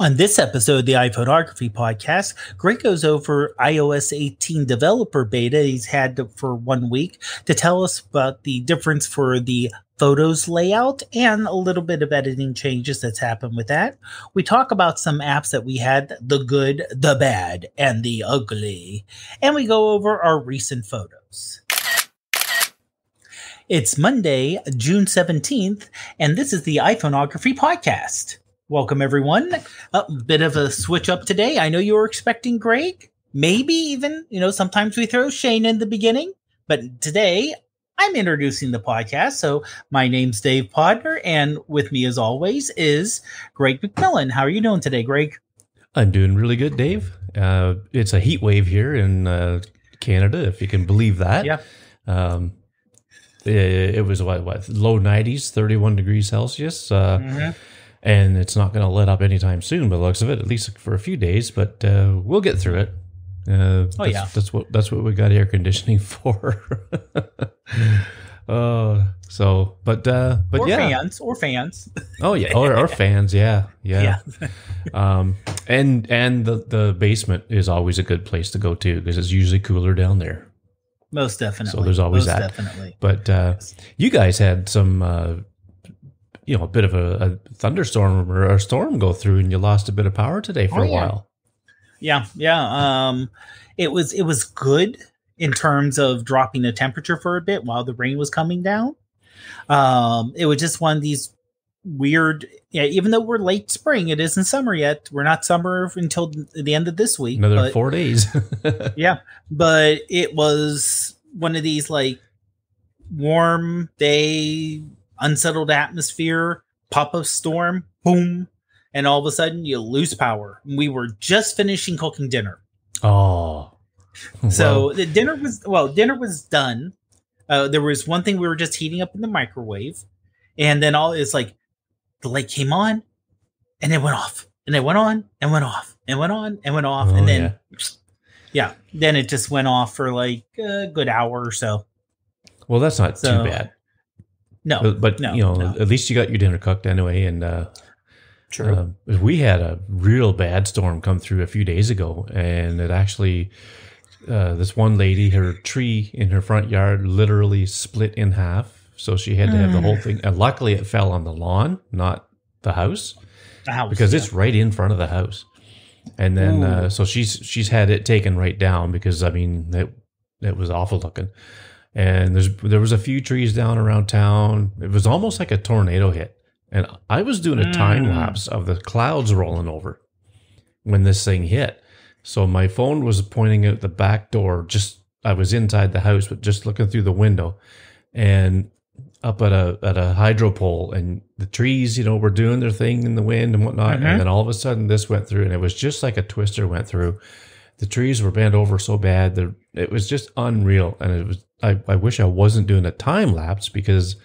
On this episode of the iPhoneography podcast, Greg goes over iOS 18 developer beta he's had for one week to tell us about the difference for the photos layout and a little bit of editing changes that's happened with that. We talk about some apps that we had the good, the bad, and the ugly. And we go over our recent photos. It's Monday, June 17th, and this is the iPhoneography podcast. Welcome, everyone. A bit of a switch up today. I know you were expecting Greg, maybe even, you know, sometimes we throw Shayne in the beginning, but today I'm introducing the podcast. So my name's Dave Podner, and with me, as always, is Greg McMillan. How are you doing today, Greg? I'm doing really good, Dave. Uh, it's a heat wave here in uh, Canada, if you can believe that. Yeah. Um, it, it was what, what low 90s, 31 degrees Celsius. Uh, Mm-hmm. And it's not going to let up anytime soon by the looks of it at least for a few days but uh, we'll get through it uh, Oh, that's, yeah. that's what that's what we got air conditioning for uh, so but uh but or yeah fans, or fans. oh yeah or, or fans yeah yeah, Yeah. um and and the the basement is always a good place to go to because it's usually cooler down there Most definitely. So there's always Most that. Definitely. but uh you guys had some uh you know a bit of a, a thunderstorm or a storm go through and you lost a bit of power today for Oh, a yeah. while Yeah, yeah. Um, it was it was good in terms of dropping the temperature for a bit while the rain was coming down. Um, it was just one of these weird. Yeah, even though we're late spring, it isn't summer yet. We're not summer until the end of this week. another but, four days Yeah, but it was one of these like warm day, unsettled atmosphere, pop up storm, boom, and all of a sudden you lose power. We were just finishing cooking dinner. oh So Well, the dinner was well, dinner was done. Uh, there was one thing we were just heating up in the microwave, and then all it's like the light came on, and it went off, and it went on, and went off, and went on, and went off, Oh, and then yeah. then it just went off for like a good hour or so. well that's not So, too bad No, but, no, you know no. at least you got your dinner cooked anyway and uh true. Uh, we had a real bad storm come through a few days ago, and it actually, uh, this one lady, her tree in her front yard literally split in half. So she had to have the whole Mm. thing. And luckily, it fell on the lawn, not the house, The house, because yeah. it's right in front of the house. And then, uh, so she's she's had it taken right down because I mean it it was awful looking. And there's there was a few trees down around town. It was almost like a tornado hit. And I was doing a time Mm. lapse of the clouds rolling over when this thing hit. So my phone was pointing out the back door. Just I was inside the house, but just looking through the window, and up at a at a hydro pole, and the trees, you know, were doing their thing in the wind and whatnot. Mhm. And then all of a sudden, this went through, and it was just like a twister went through. The trees were bent over so bad that it was just unreal, and it was. I, I wish I wasn't doing a time lapse because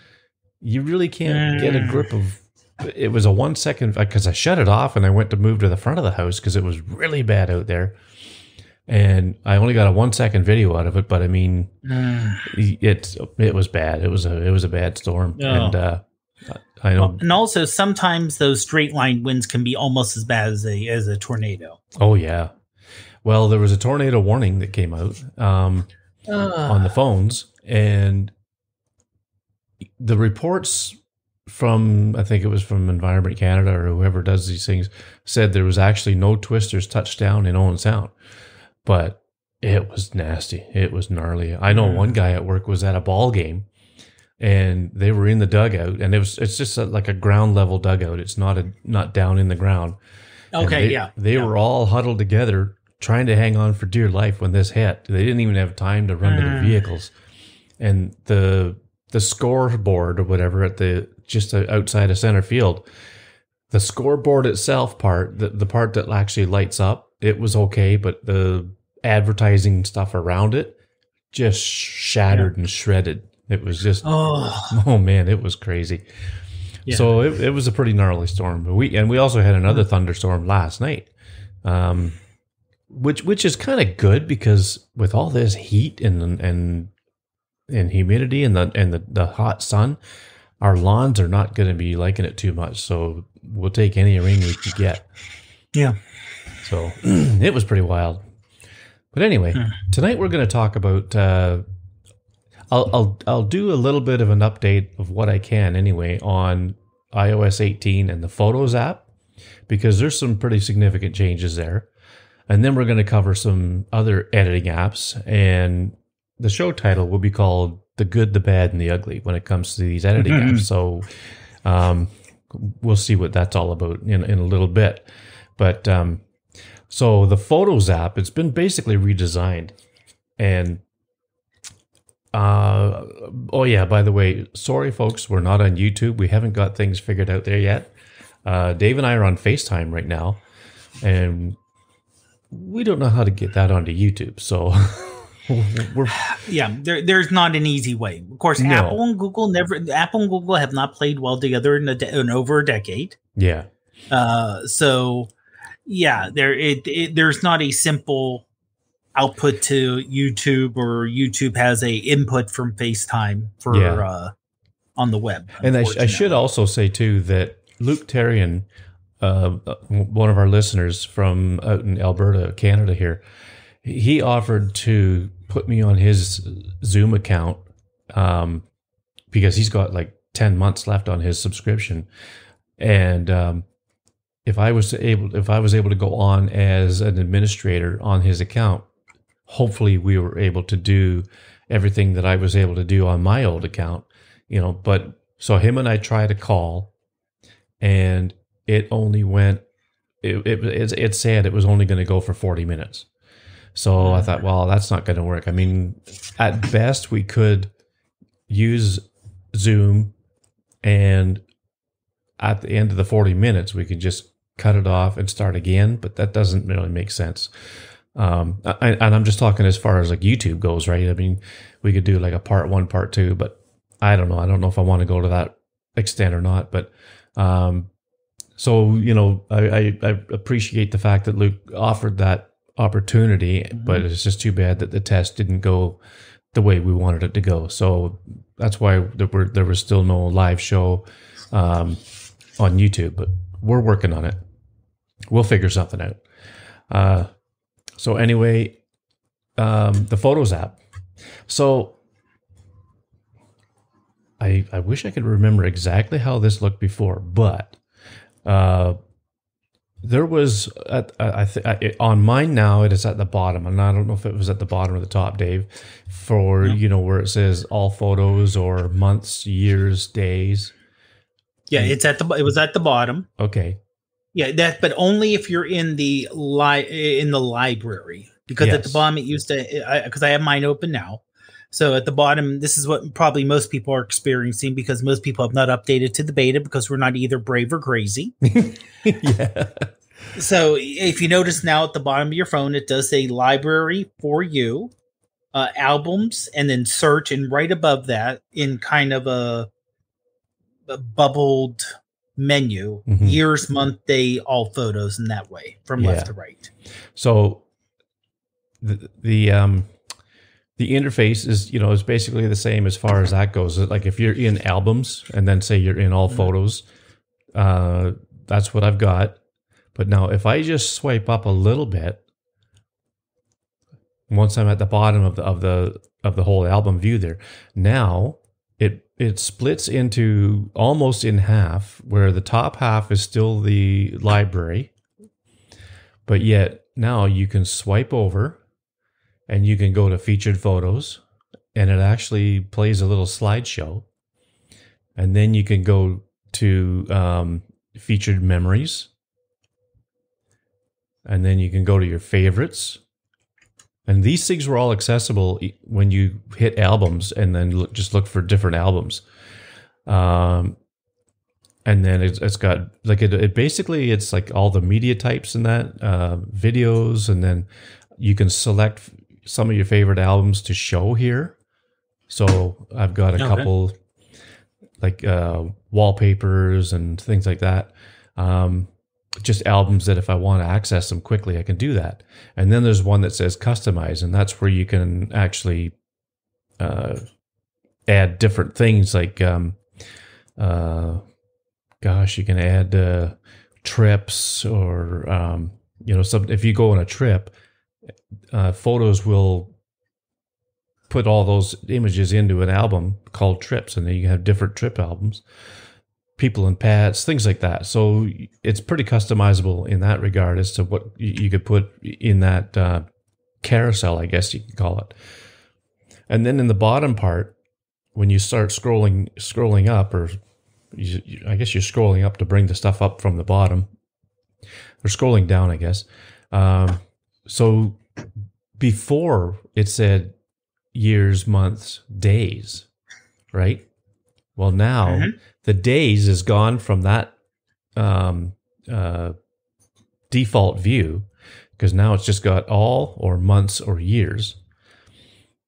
you really can't get a Mm. grip of it was a one second because I shut it off and I went to move to the front of the house because it was really bad out there. And I only got a one second video out of it, but I mean, Mm. it it was bad. It was a it was a bad storm, Oh. and uh, I know. and also sometimes those straight line winds can be almost as bad as a as a tornado. Oh yeah. Well, there was a tornado warning that came out um, on the phones, and the reports from I think it was from Environment Canada or whoever does these things said there was actually no twisters touched down in Owen Sound, but it was nasty. It was gnarly. I know Mm. one guy at work was at a ball game, and they were in the dugout, and it was it's just a, like a ground level dugout. It's not a not down in the ground. Okay, they, yeah, They yeah. were all huddled together trying to hang on for dear life when this hit. They didn't even have time to run to their Mm. vehicles. And the the scoreboard or whatever at the just outside of center field, the scoreboard itself part, the, the part that actually lights up, it was okay, but the advertising stuff around it just shattered and shredded. It was just Oh, oh man, it was crazy. Yeah. So it, it was a pretty gnarly storm. But we and we also had another thunderstorm last night, um, which which is kind of good because with all this heat and and and humidity and the and the, the hot sun, our lawns are not going to be liking it too much. So we'll take any rain we can get. Yeah. So it was pretty wild. But anyway, Hmm. tonight we're going to talk about. Uh, I'll I'll I'll do a little bit of an update of what I can anyway on iOS 18 and the Photos app because there's some pretty significant changes there. And then we're going to cover some other editing apps and the show title will be called The Good, the Bad and the Ugly when it comes to these editing apps. So um, we'll see what that's all about in in a little bit. But um, so the Photos app, it's been basically redesigned. And uh, oh yeah, by the way, sorry folks, we're not on YouTube. We haven't got things figured out there yet. Uh, Dave and I are on FaceTime right now, and we don't know how to get that onto YouTube. So we're Yeah, there, there's not an easy way. Of course, No. Apple and Google never. Apple and Google have not played well together in, a de- in over a decade. yeah, Uh, so yeah, there it, it there's not a simple output to YouTube or YouTube has a input from FaceTime for Yeah. uh, on the web. And I, sh- I should also say too that Luke Terrian, uh, one of our listeners from out in Alberta, Canada, here, he offered to put me on his Zoom account um, because he's got like ten months left on his subscription, and um, if I was able, if I was able to go on as an administrator on his account, hopefully we were able to do everything that I was able to do on my old account, you know. But so him and I tried a call, and it only went. It it it, it said it was only going to go for forty minutes. So I thought, well, that's not going to work. I mean, at best we could use Zoom, and at the end of the forty minutes we could just cut it off and start again. But that doesn't really make sense. Um, I, and I'm just talking as far as like YouTube goes, right? I mean, we could do like a part one, part two, but I don't know. I don't know if I want to go to that extent or not. But um, so you know, I, I, I appreciate the fact that Luke offered that opportunity, but it's just too bad that the test didn't go the way we wanted it to go. So that's why there were there was still no live show um, on YouTube, but we're working on it. We'll figure something out. Uh, so anyway, um, the Photos app. So I I wish I could remember exactly how this looked before, but uh, there was at, I I th- on mine now it is at the bottom, and I don't know if it was at the bottom or the top, Dave, for you know where it says all photos or months, years, days. yeah, it's at the it was at the bottom. Okay, Yeah, that but only if you're in the li- in the library because at the bottom it used to because I, have mine open now. So at the bottom, this is what probably most people are experiencing because most people have not updated to the beta because we're not either brave or crazy. yeah, So if you notice now at the bottom of your phone, it does say library for you, uh, albums, and then search, and right above that, in kind of a, a bubbled menu, Mhm. years, month, day, all photos in that way from Yeah. left to right. So the the um the interface is you know is basically the same as far as that goes. Like if you're in albums and then say you're in all photos, uh, that's what I've got. But now if I just swipe up a little bit, once I'm at the bottom of the of the of the whole album view there, now it it splits into almost in half, where the top half is still the library, but yet now you can swipe over and you can go to featured photos and it actually plays a little slideshow. And then you can go to um, featured memories. And then you can go to your favorites. And these things were all accessible when you hit albums and then look, just look for different albums. Um, and then it's, it's got like it, it basically it's like all the media types in that uh, videos. And then you can select some of your favorite albums to show here. So i've got a Okay. couple like uh, wallpapers and things like that. Um, just albums that if i want to access them quickly i can do that. And then there's one that says customize and that's where you can actually uh, add different things like um, uh, gosh, you can add uh, trips or um, you know, some if you go on a trip, uh, photos will put all those images into an album called trips, and then you have different trip albums, people and pets, things like that. So it's pretty customizable in that regard as to what you could put in that uh, carousel, I guess you could call it. And then in the bottom part, when you start scrolling scrolling up, or you, I guess you're scrolling up to bring the stuff up from the bottom, or scrolling down, I guess. Um, so before it said years, months, days, right? Well, now mm-hmm. the days is gone from that um, uh, default view because now it's just got all or months or years.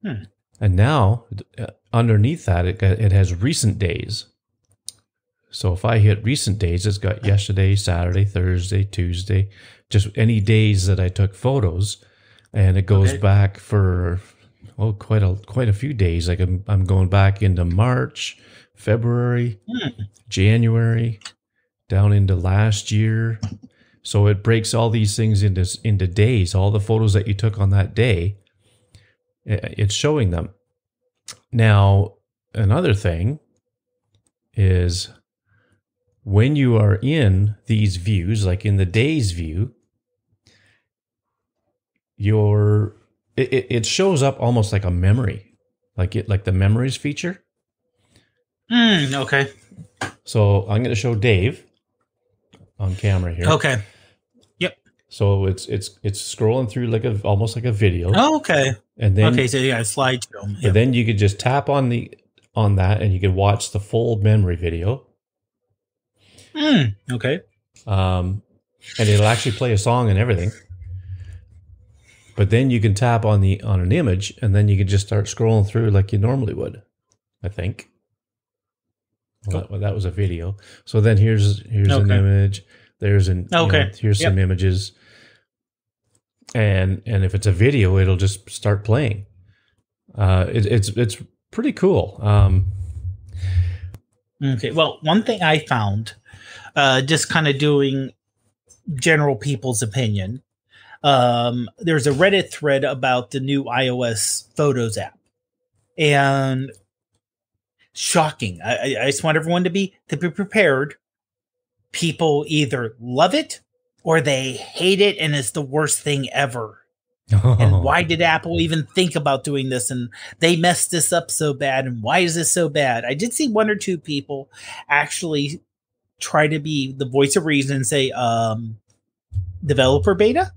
Hmm. And now uh, underneath that, it, it has recent days. So if I hit recent days, it's got yesterday, Saturday, Thursday, Tuesday, just any days that I took photos, and it goes okay. back for oh quite a quite a few days. Like I'm I'm going back into March, February, hmm. January, down into last year. So it breaks all these things into into days. All the photos that you took on that day, it's showing them. Now another thing is when you are in these views, like in the days view, your it, it shows up almost like a memory, like it like the memories feature. Mm, okay. So I'm going to show Dave on camera here. Okay. Yep. So it's it's it's scrolling through like a almost like a video. Oh, okay. And then okay, so yeah, slideshow. Yep. And then you could just tap on the on that, and you could watch the full memory video. Mm, okay. Um, and it'll actually play a song and everything. But then you can tap on the on an image, and then you can just start scrolling through like you normally would. I think. Well, that, well, that was a video. So then here's here's okay. an image. There's an okay. Know, here's yep. some images. And and if it's a video, it'll just start playing. Uh, it, it's it's pretty cool. Um, okay. Well, one thing I found uh, just kind of doing general people's opinion. Um, there's a Reddit thread about the new iOS Photos app, and shocking. I, I just want everyone to be to be prepared. People either love it or they hate it, and it's the worst thing ever. Oh. And why did Apple even think about doing this? And they messed this up so bad. And why is this so bad? I did see one or two people actually try to be the voice of reason and say um, developer beta.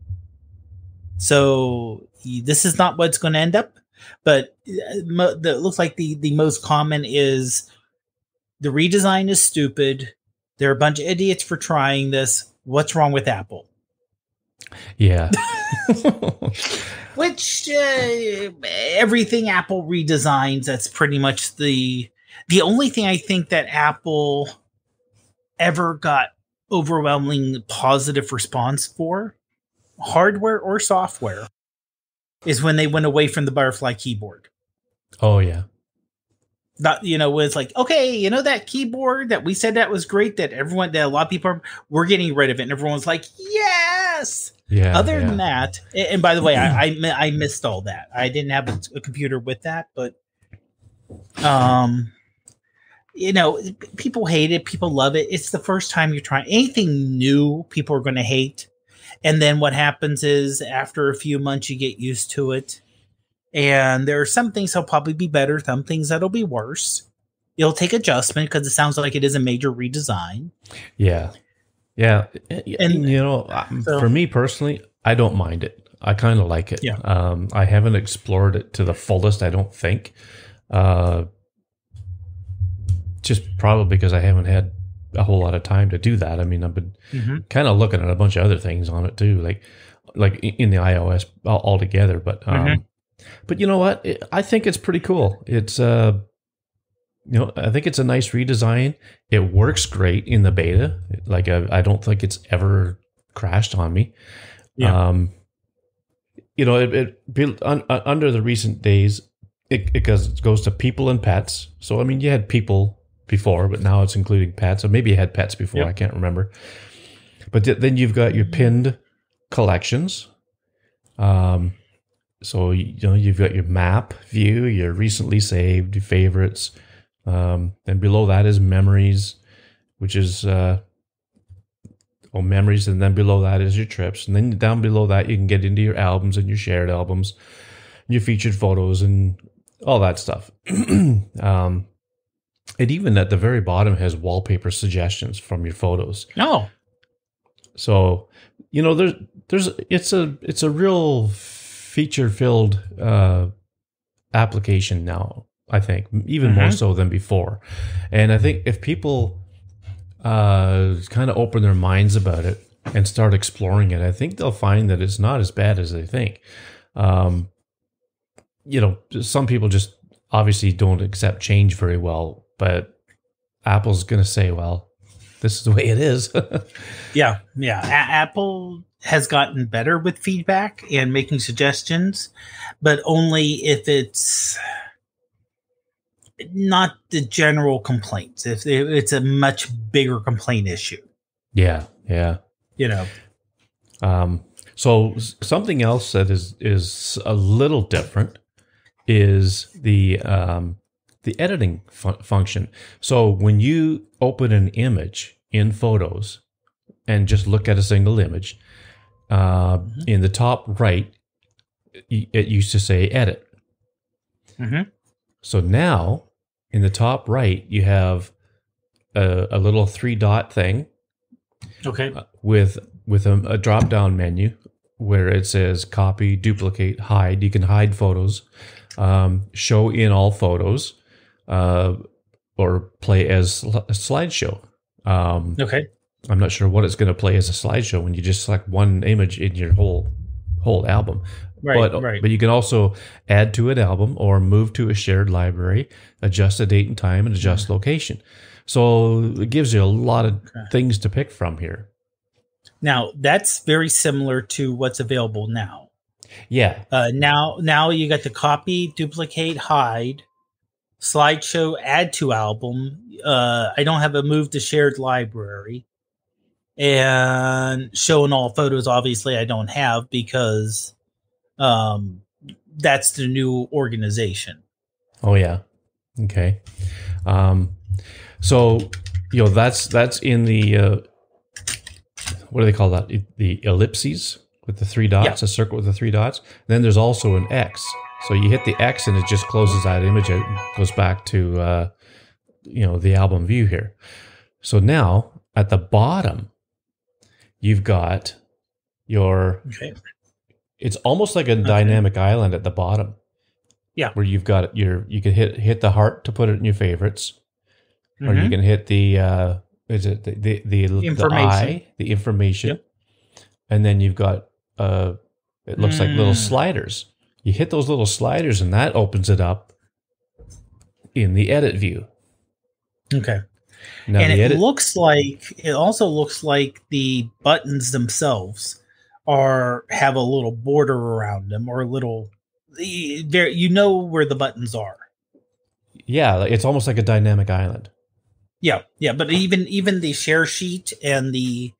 So this is not what's going to end up, but uh, the, it looks like the the most common is the redesign is stupid. There are a bunch of idiots for trying this. What's wrong with Apple? Yeah. Which uh, everything Apple redesigns, that's pretty much the the only thing I think that Apple ever got overwhelming positive response for, hardware or software, is when they went away from the butterfly keyboard. Oh yeah. Not you know, it's like, okay, you know that keyboard that we said that was great, that everyone that a lot of people are, we're getting rid of it, and everyone's like, yes. Yeah. Other yeah. than that, and by the way, I, I I missed all that. I didn't have a, a computer with that, but um you know, people hate it, people love it. It's the first time you're trying anything new, people are going to hate. And then what happens is after a few months, you get used to it. And there are some things that'll probably be better, some things that'll be worse. It'll take adjustment because it sounds like it is a major redesign. Yeah. Yeah. And, you know, so, for me personally, I don't mind it. I kind of like it. Yeah. Um, I haven't explored it to the fullest, I don't think. Uh, just probably because I haven't had a whole lot of time to do that. I mean, I've been mm-hmm. kind of looking at a bunch of other things on it too, like like in the iOS altogether. But um, mm-hmm. but you know what? It, I think it's pretty cool. It's uh, you know, I think it's a nice redesign. It works great in the beta. Like I, I don't think it's ever crashed on me. Yeah. Um, you know, it, it un, under the recent days, it, it goes, it goes to people and pets. So I mean, you had people before, but now it's including pets. Or maybe you had pets before. Yep. I can't remember. but th- then you've got your pinned collections. Um, so you know you've got your map view, your recently saved, your favorites. Um, then below that is memories, which is uh, oh memories, and then below that is your trips, and then down below that you can get into your albums and your shared albums, your featured photos, and all that stuff. um, it even at the very bottom has wallpaper suggestions from your photos. Oh, So, you know, there's there's it's a it's a real feature filled uh, application now. I think even more Mhm. so than before, and I think if people uh, kind of open their minds about it and start exploring it, I think they'll find that it's not as bad as they think. Um, you know, some people just obviously don't accept change very well, but Apple's going to say, well, this is the way it is. yeah, yeah. A- Apple has gotten better with feedback and making suggestions, but only if it's not the general complaints. If if it's a much bigger complaint issue, yeah, yeah. you know. Um, so something else that is is a little different is the um, the editing fu- function. So when you open an image in Photos and just look at a single image, uh, Mhm. in the top right, it used to say Edit. hmm So now in the top right, you have a, a little three dot thing Okay. with with a, a drop down menu where it says copy, duplicate, hide. You can hide photos, um, show in all photos, uh, or play as a slideshow. Um, Okay. I'm not sure what it's going to play as a slideshow when you just select one image in your whole whole album. Right. but, right. but you can also add to an album or move to a shared library, adjust the date and time, and adjust location. So it gives you a lot of Okay. things to pick from here. now that's very similar to what's available now. Yeah, Uh, now, now you got the copy, duplicate, hide, slideshow, add to album. Uh, I don't have a move to shared library, and showing all photos. Obviously, I don't have because um, that's the new organization. Oh yeah. Okay. Um, so you know that's that's in the uh, what do they call that? The ellipses with the three dots, a circle with the three dots. then there's also an X. So you hit the X and it just closes that image out, and goes back to uh, you know the album view here. So now at the bottom, you've got your Okay. it's almost like a dynamic island at the bottom. Yeah. Where you've got your you can hit hit the heart to put it in your favorites, or you Mhm. can hit the uh is it the the the, the Information. eye, the information. Yep. And then you've got uh it looks like little Mm. sliders. You hit those little sliders and that opens it up in the edit view. Okay. Now and it edit looks like it also looks like the buttons themselves are have a little border around them or a little the- there you know where the buttons are yeah, it's almost like a dynamic island. yeah yeah but even even the share sheet and the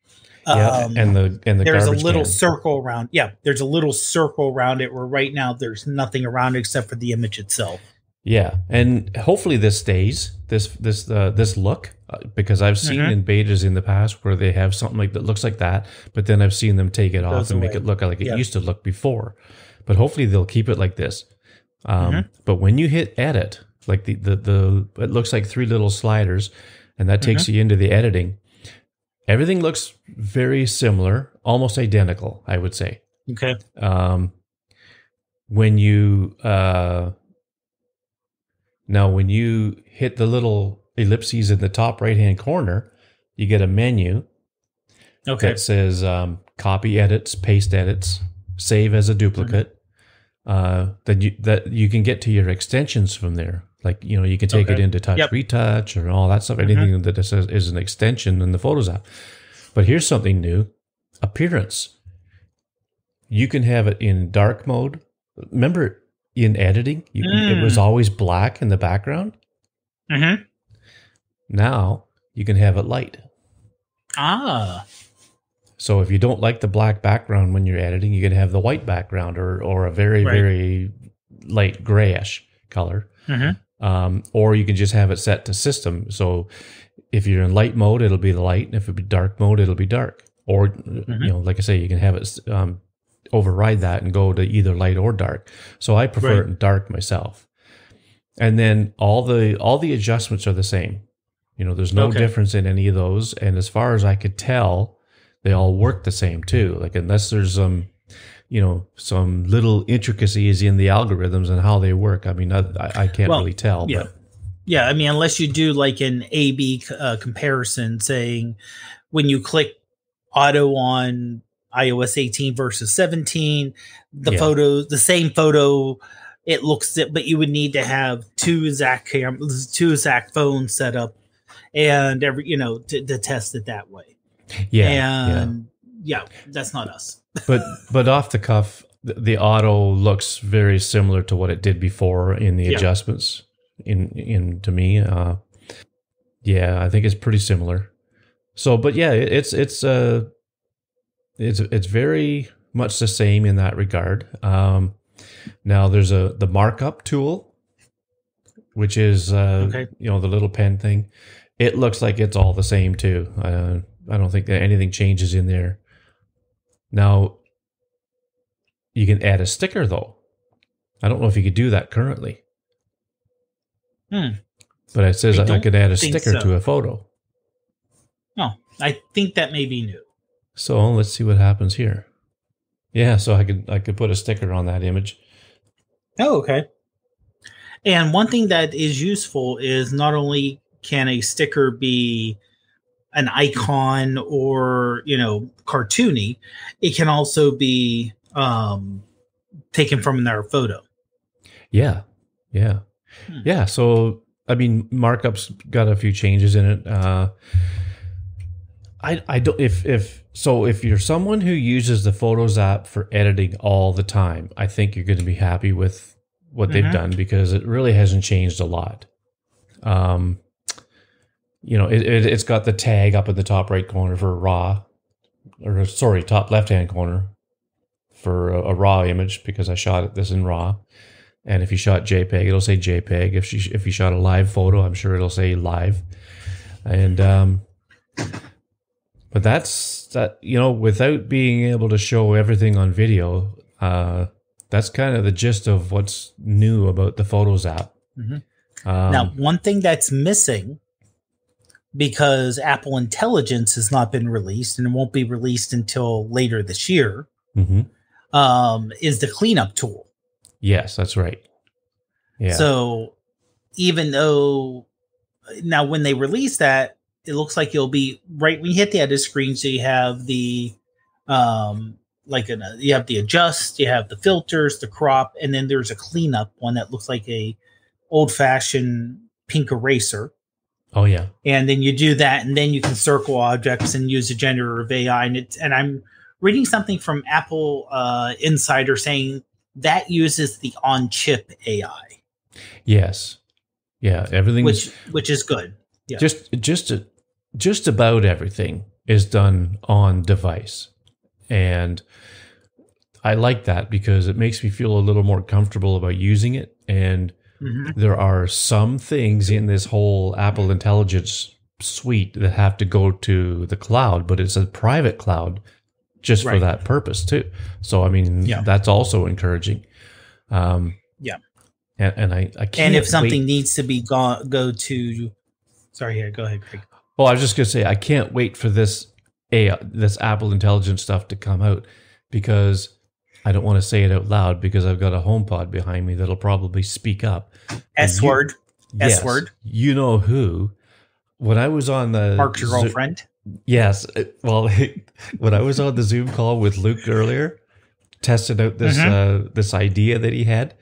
Yeah, um, and the and the there's a little can. circle around yeah there's a little circle around it where right now there's nothing around except for the image itself Yeah, and hopefully this stays this this uh, this look uh, because I've seen Mhm. in betas in the past where they have something like that looks like that, but then I've seen them take it off and make it look like it Yeah. used to look before. But hopefully they'll keep it like this. Um, Mhm. But when you hit edit, like the, the the it looks like three little sliders, and that takes Mm-hmm. you into the editing. Everything looks very similar, almost identical, I would say. Okay. Um, when you uh, now when you hit the little ellipses in the top right hand corner you get a menu okay. that says um, copy edits paste edits save as a duplicate. Uh, then you that you can get to your extensions from there like you know you can take it into touch Yep. retouch or all that stuff Mhm. anything that is, is an extension in the photos app but here's something new appearance you can have it in dark mode remember in editing you, it was Mm. always black in the background mm-hmm. now you can have it light ah So if you don't like the black background when you're editing, you can have the white background or or a very Right. very light grayish color. Mm-hmm. Um, or you can just have it set to system. So if you're in light mode, it'll be light, and if it be dark mode, it'll be dark. Or Mm-hmm. you know, like I say, you can have it um, override that and go to either light or dark. So I prefer Right. it in dark myself. And then all the all the adjustments are the same. You know, there's no Okay. difference in any of those. And as far as I could tell, they all work the same too. Like unless there's some, you know, some little intricacies in the algorithms and how they work. I mean, I, I can't Well, really tell. yeah. But Yeah, I mean, unless you do like an A B uh, comparison, saying when you click auto on iOS 18 versus 17, the Yeah. photo, the same photo, it looks, it, but you would need to have two exact cameras, two exact phones set up, and every you know to, to test it that way. yeah, yeah. and yeah. that's not us. but but off the cuff, the, auto looks very similar to what it did before in the Yeah. adjustments. In in to me, uh, yeah, I think it's pretty similar. So, but yeah, it, it's it's uh, it's it's very much the same in that regard. Um, now there's a the markup tool, which is uh, Okay. you know the little pen thing. It looks like it's all the same too. Uh, I don't think that anything changes in there. Now, you can add a sticker though. I don't know if you could do that currently. Hmm. But it says I I, could add a sticker so. to a photo. No, I think that may be new. So let's see what happens here. Yeah, so I could I could put a sticker on that image. Oh, okay. And one thing that is useful is not only can a sticker be an icon or you know cartoony, it can also be um, taken from another photo. Yeah, yeah, Hmm. yeah. So I mean, markups got a few changes in it. Uh, I I don't if if so if you're someone who uses the Photos app for editing all the time, I think you're going to be happy with what they've Mhm. done because it really hasn't changed a lot. Um, you know, it, it it's got the tag up in the top right corner for raw, or sorry, top left hand corner for a, a raw image because I shot it this in raw. And if you shot JPEG, it'll say JPEG. If she, if you shot a live photo, I'm sure it'll say live. And um, but that's that. You know, without being able to show everything on video, uh, that's kind of the gist of what's new about the Photos app. Mhm. Um, now, one thing that's missing because Apple Intelligence has not been released and it won't be released until later this year mhm. um, is the cleanup tool. Yes, that's right. Yeah. So even though now when they release that, it looks like you'll be right when you hit the edit screen. So you have the um like an, you have the adjust, you have the filters, the crop, and then there's a cleanup one that looks like a old fashioned pink eraser. Oh yeah. And then you do that, and then you can circle objects and use a generative AI. And it's and I'm reading something from Apple uh, Insider saying that uses the on chip AI. Yes. Yeah. Everything which which is good. yeah. just just just about everything is done on device and i like that because it makes me feel a little more comfortable about using it and Mhm. there are some things in this whole apple intelligence suite that have to go to the cloud but it's a private cloud just for that purpose too so i mean Yeah. that's also encouraging um Yeah. and, and i i can't And if wait- something needs to be go go to, sorry, here, go ahead, Greg. Well, I was just gonna say I can't wait for this a this Apple Intelligence stuff to come out because I don't want to say it out loud because I've got a HomePod behind me that'll probably speak up. S word. S Yes, word. You know who? When I was on the Mark's your girlfriend. yes, uh, well, when I was on the Zoom call with Luke earlier, testing out this Mm-hmm. uh, this idea that he had,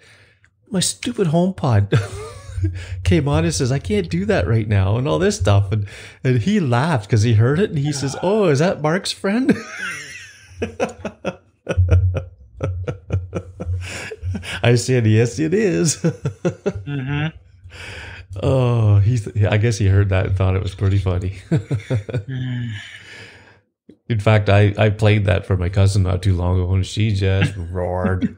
my stupid HomePod came on and says, "I can't do that right now," and all this stuff, and and he laughed because he heard it, and he says, "Oh, is that Mark's friend?" I said, "Yes, it is." hmm oh, he's. I guess he heard that and thought it was pretty funny. In fact, I, I played that for my cousin not too long ago, and she just roared.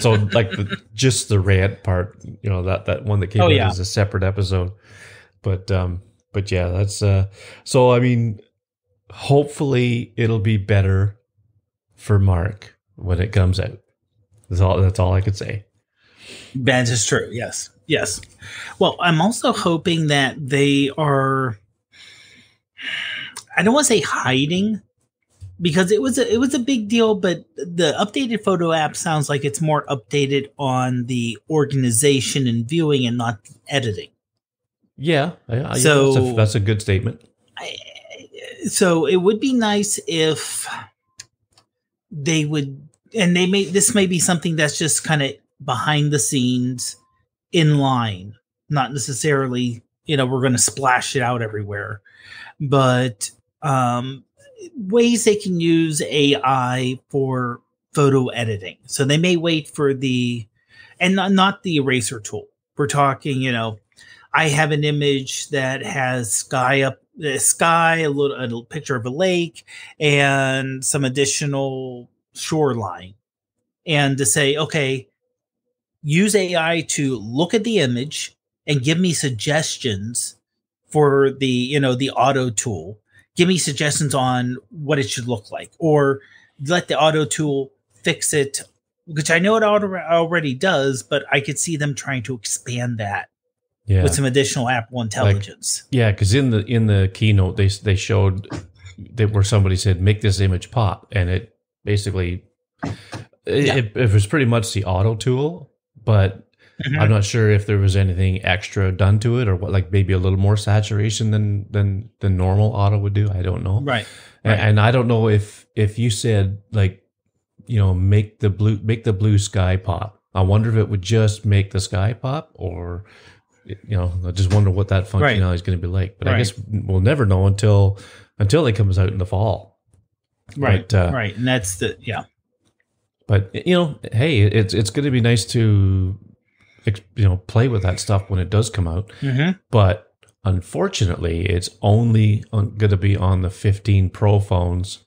so, like, the, just the rant part, you know, that that one that came Oh, out yeah. is a separate episode. But um, but yeah, that's uh. So I mean, hopefully it'll be better for Mark when it comes out. That's all. That's all I could say. That is true. Yes. Yes. Well, I'm also hoping that they are. I don't want to say hiding, because it was a, it was a big deal, but the updated photo app sounds like it's more updated on the organization and viewing and not editing. Yeah. yeah So- that's a, that's a good statement. I, so it would be nice if they would and they may this may be something that's just kind of behind the scenes in line. Not necessarily you know we're going to splash it out everywhere. But um ways they can use ai for photo editing. So they may wait for the and not, not the eraser tool. We're talking you know i have an image that has sky up the sky, a little, a little picture of a lake, and some additional shoreline. And to say, okay, use AI to look at the image and give me suggestions for the, you know, the auto tool. Give me suggestions on what it should look like, or let the auto tool fix it, which I know it already does, but I could see them trying to expand that Yeah. with some additional Apple intelligence. Yeah, because in the in the keynote they they showed that where somebody said make this image pop, and it basically it, Yeah. it, it was pretty much the auto tool, but Mhm. I'm not sure if there was anything extra done to it or what, like maybe a little more saturation than than than normal auto would do. I don't know, Right. A- right. and, I don't know if if you said like you know make the blue make the blue sky pop. I wonder if it would just make the sky pop or you know, I just wonder what that Right. functionality is going to be like. But I guess we'll never know until until it comes out in the fall. Right. But, uh, right. And that's the yeah. But you know, hey, it's it's going to be nice to you know play with that stuff when it does come out. Mm-hmm. But unfortunately, it's only going to be on the 15 Pro phones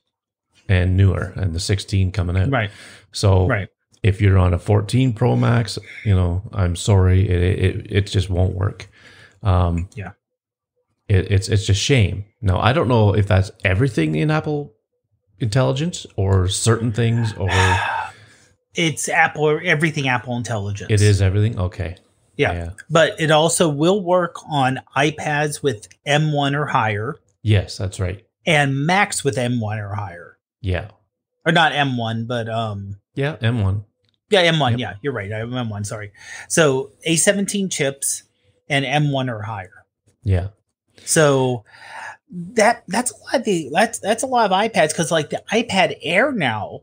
and newer, and the 16 coming out. Right. So Right. if you're on a 14 Pro Max, you know, I'm sorry, it it, it just won't work. Um, Yeah. it, it's it's just shame. Now I don't know if that's everything in Apple Intelligence or certain things, or It's Apple everything Apple Intelligence. it is everything. Okay, Yeah. yeah. But it also will work on iPads with M1 or higher Yes, that's right. and Macs with M1 or higher. Yeah. Or not M1, but um Yeah. M1. yeah, M1. Yep. Yeah, you're right. I'm M1, sorry. So A17 chips and M1 or higher. Yeah. So that that's a lot of the that's that's a lot of iPads because like the iPad Air now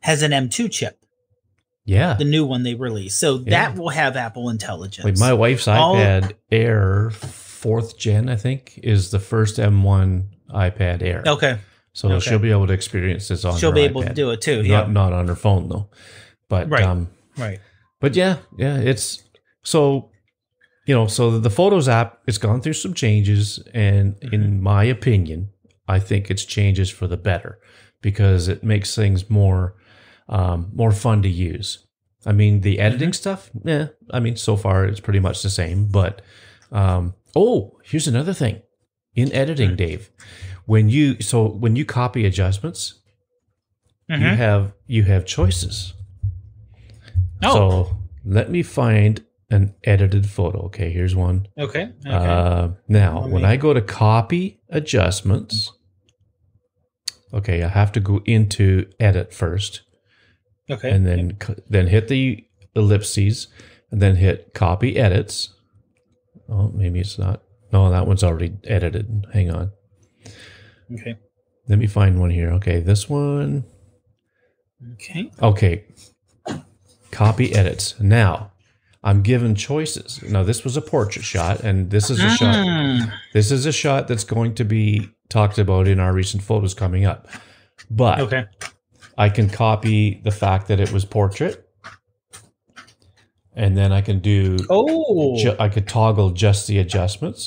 has an M2 chip, Yeah. the new one they released. So Yeah. that will have Apple Intelligence. Like my wife's All- iPad Air fourth gen, I think, is the first M1 iPad Air. okay, So okay. she'll be able to experience this on she'll be able iPad. to do it too. Not, not on her phone though. But Right. um right. but yeah, yeah, it's so you know, so the Photos app it's gone through some changes and Mm-hmm. in my opinion, I think it's changes for the better because it makes things more um more fun to use. I mean, the editing Mm-hmm. stuff, yeah, I mean, so far it's pretty much the same, but um oh, here's another thing. In editing, Hmm. Dave, when you so when you copy adjustments, you Mhm. have you have choices. Oh, So let me find an edited photo. Okay, here's one. okay. Okay. Uh, now, Let when me- I go to copy adjustments, okay, I have to go into edit first, okay. and then then hit the ellipses, and then hit copy edits. Oh, maybe it's not. No, that one's already edited. Hang on. okay. Let me find one here. Okay, this one. Okay. Okay. Copy edits. Now, I'm given choices. Now, this was a portrait shot, and this is a shot. Mm. This is a shot that's going to be talked about in our recent photos coming up. But Okay. I can copy the fact that it was portrait, and then I can do. Oh. I could toggle just the adjustments,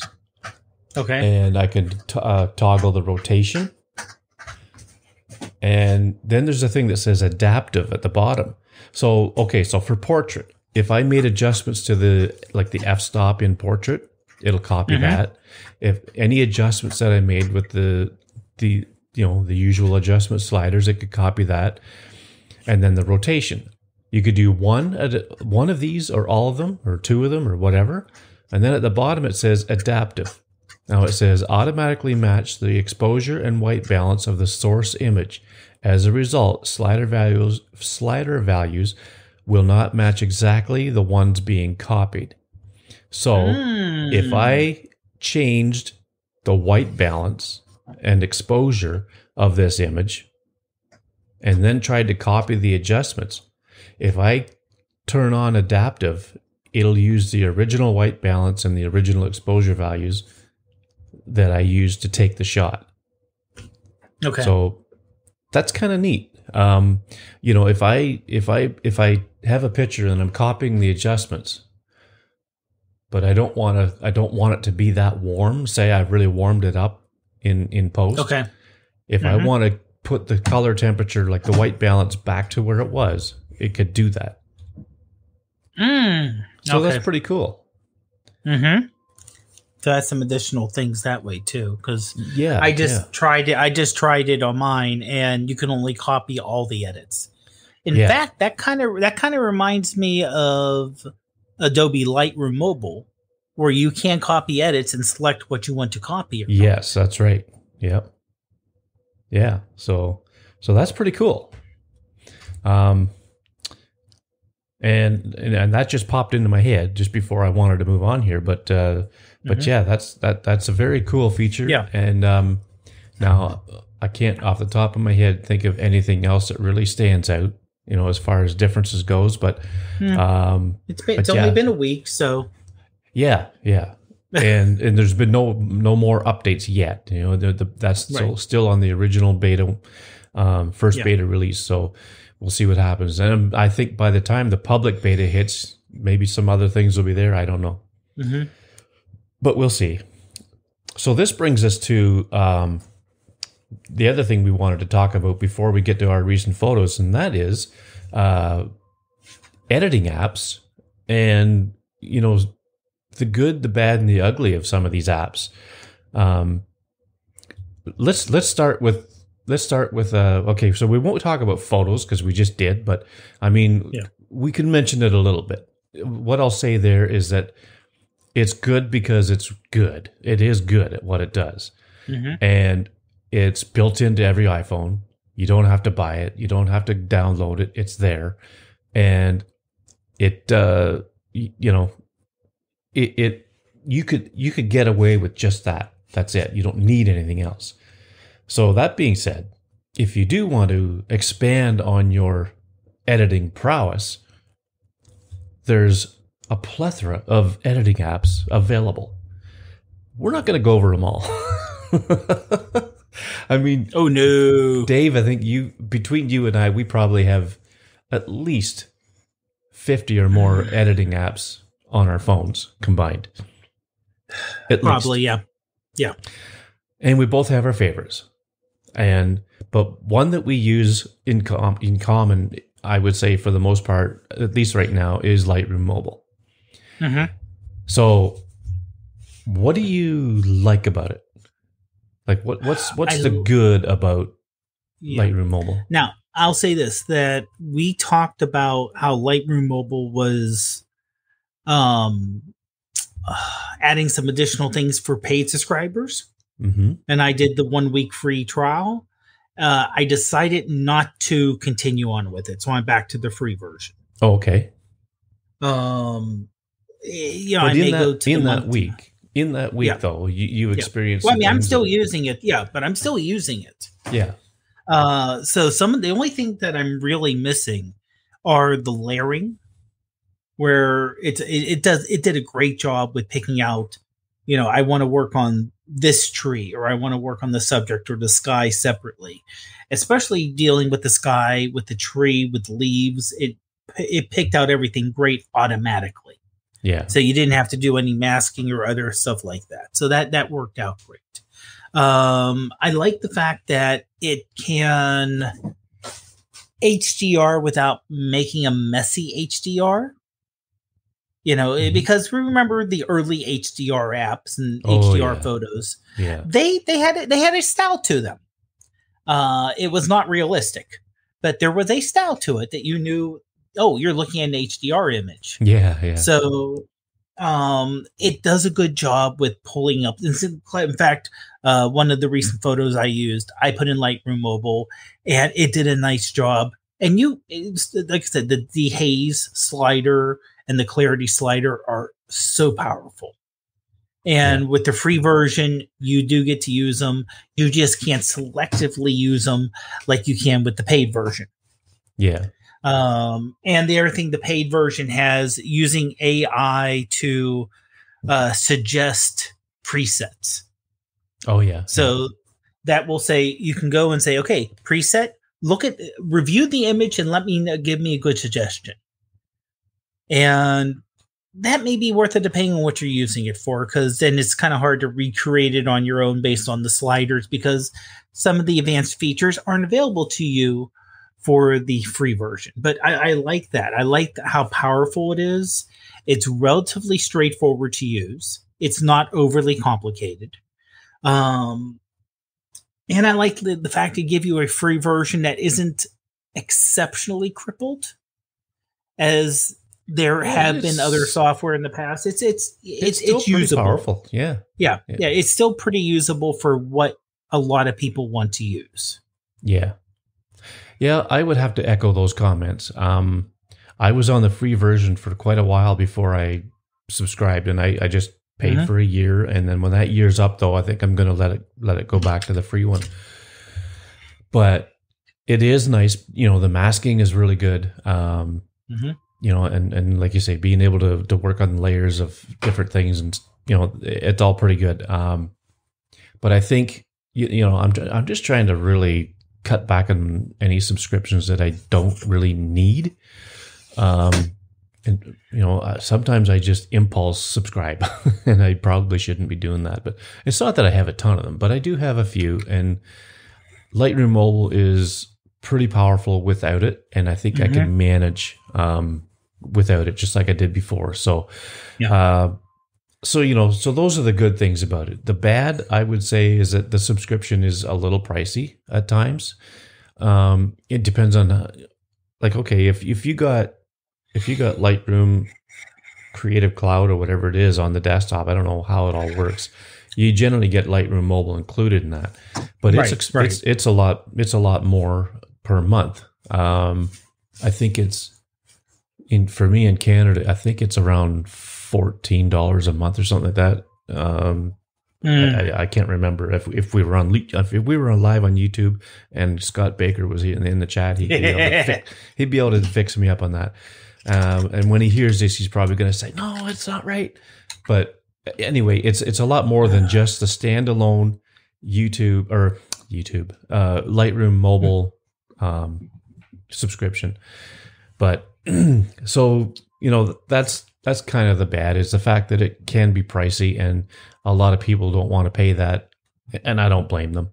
okay. and I can t- uh, toggle the rotation, And then there's a thing that says adaptive at the bottom. So, okay, so for portrait, if I made adjustments to the like the f stop in portrait, it'll copy mm-hmm. that. If any adjustments that I made with the the you know the usual adjustment sliders, it could copy that. And then the rotation. You could do one one of these or all of them or two of them or whatever. And then at the bottom it says adaptive. Now it says automatically match the exposure and white balance of the source image. As a result, slider values slider values will not match exactly the ones being copied. So mm. if I changed the white balance and exposure of this image and then tried to copy the adjustments, if I turn on adaptive, it'll use the original white balance and the original exposure values that I used to take the shot. Okay. So that's kind of neat. Um, you know, if I if I if I have a picture and I'm copying the adjustments, but I don't want to I don't want it to be that warm. Say I've really warmed it up in in post. Okay. If mm-hmm. I want to put the color temperature like the white balance back to where it was, it could do that. Mm, so okay. that's pretty cool. Mm-hmm. So that's some additional things that way too. Because yeah, I just yeah. tried it. I just tried it on mine, and you can only copy all the edits. In yeah. fact, that kind of that kind of reminds me of Adobe Lightroom Mobile, where you can copy edits and select what you want to copy. yes, that's right. Yep. Yeah. So so that's pretty cool. Um, and, and that just popped into my head just before I wanted to move on here. But uh, but mm-hmm. yeah, that's that that's a very cool feature. Yeah. And um, now I can't off the top of my head think of anything else that really stands out. You know, as far as differences goes, but mm. um, it's been, it's only been a week, so yeah, yeah. and and there's been no no more updates yet. You know, the, the, that's right. still still on the original beta, um, first yeah. beta release. So we'll see what happens. And I think by the time the public beta hits, maybe some other things will be there. I don't know, mm-hmm. But we'll see. So this brings us to um, the other thing we wanted to talk about before we get to our recent photos, and that is uh, editing apps and you know the good, the bad, and the ugly of some of these apps. Um, let's let's start with let's start with uh okay so we won't talk about photos because we just did but i mean yeah. we can mention it a little bit what i'll say there is that it's good because it's good. It is good at what it does. Mm-hmm. and it's built into every iphone. You don't have to buy it. You don't have to download it. It's there. And it uh you know it, it you could you could get away with just that. That's it. You don't need anything else. So, that being said, if you do want to expand on your editing prowess, there's a plethora of editing apps available. We're not going to go over them all. I mean, oh no. Dave, I think you, between you and I, we probably have at least 50 or more editing apps on our phones combined. At probably, least. yeah. Yeah. And we both have our favorites and but one that we use in com- in common, I would say for the most part, at least right now, is Lightroom Mobile. Mm-hmm. So, what do you like about it? Like, what what's what's I, the good about yeah. Lightroom Mobile? Now, I'll say this: that we talked about how Lightroom Mobile was, um, uh, adding some additional things for paid subscribers mm-hmm. and I did the one week free trial. Uh, I decided not to continue on with it, so I'm back to the free version. Oh, okay. Um, yeah, I may that, go to in that week. In that week, yeah. though, you you experienced. Yeah. Well, I mean, I'm still that... using it. Yeah, but I'm still using it. Yeah. Uh, so some of the only thing that I'm really missing are the layering, where it's it, it does it did a great job with picking out. You know, I want to work on this tree or I want to work on the subject or the sky separately. Especially dealing with the sky, with the tree, with leaves, it it picked out everything great automatically. Yeah. So you didn't have to do any masking or other stuff like that. So that that worked out great. Um, I like the fact that it can HDR without making a messy HDR. You know, mm-hmm. because remember the early HDR apps and oh, HDR yeah. photos. Yeah, they they had they had a style to them. Uh, it was not realistic, but there was a style to it that you knew. Oh, you're looking at an HDR image. Yeah, yeah. So um, it does a good job with pulling up. In fact, uh, one of the recent photos I used, I put in Lightroom Mobile, and it did a nice job. And you, like I said, the dehaze slider and the clarity slider are so powerful. And yeah. with the free version, you do get to use them. You just can't selectively use them like you can with the paid version. Yeah. Um, and the other thing, the paid version has using AI to uh, suggest presets. Oh yeah. So that will say you can go and say, okay, preset. Look at review the image and let me give me a good suggestion. And that may be worth it depending on what you're using it for, because then it's kind of hard to recreate it on your own based on the sliders because some of the advanced features aren't available to you for the free version. But I, I like that. I like how powerful it is. It's relatively straightforward to use. It's not overly complicated. Um, and I like the, the fact to give you a free version that isn't exceptionally crippled as there have been other software in the past. It's it's it's it's, it's usable. Powerful. Yeah. yeah. yeah. Yeah. It's still pretty usable for what a lot of people want to use. Yeah. Yeah, I would have to echo those comments. Um, I was on the free version for quite a while before I subscribed, and I, I just paid mm-hmm. for a year. And then when that year's up, though, I think I'm going to let it let it go back to the free one. But it is nice, you know. The masking is really good. Um, mm-hmm. You know, and and like you say, being able to to work on layers of different things, and you know, it's all pretty good. Um, but I think you, you know, I'm I'm just trying to really cut back on any subscriptions that I don't really need. Um, and you know, uh, sometimes I just impulse subscribe, and I probably shouldn't be doing that. But it's not that I have a ton of them, but I do have a few. And Lightroom Mobile is pretty powerful without it, and I think mm-hmm. I can mm-hmm. manage um, without it, just like I did before. So, yeah. uh, so you know so those are the good things about it. The bad i would say is that the subscription is a little pricey at times. Um it depends on like okay if if you got if you got lightroom creative cloud or whatever it is on the desktop i don't know how it all works. You generally get lightroom mobile included in that. But it's right, right. it's it's a lot it's a lot more per month. Um i think it's in for me in canada i think it's around fourteen dollars a month or something like that. Um, mm. I, I, can't remember if if we were on if we were on live on YouTube and Scott Baker was in, in the chat, he'd be, able to fix, he'd be able to fix me up on that. Um, and when he hears this, he's probably going to say, "No, it's not right." But anyway, it's it's a lot more than just the standalone YouTube or YouTube uh, Lightroom mobile um, subscription. But so you know that's that's kind of the bad is the fact that it can be pricey and a lot of people don't want to pay that and I don't blame them.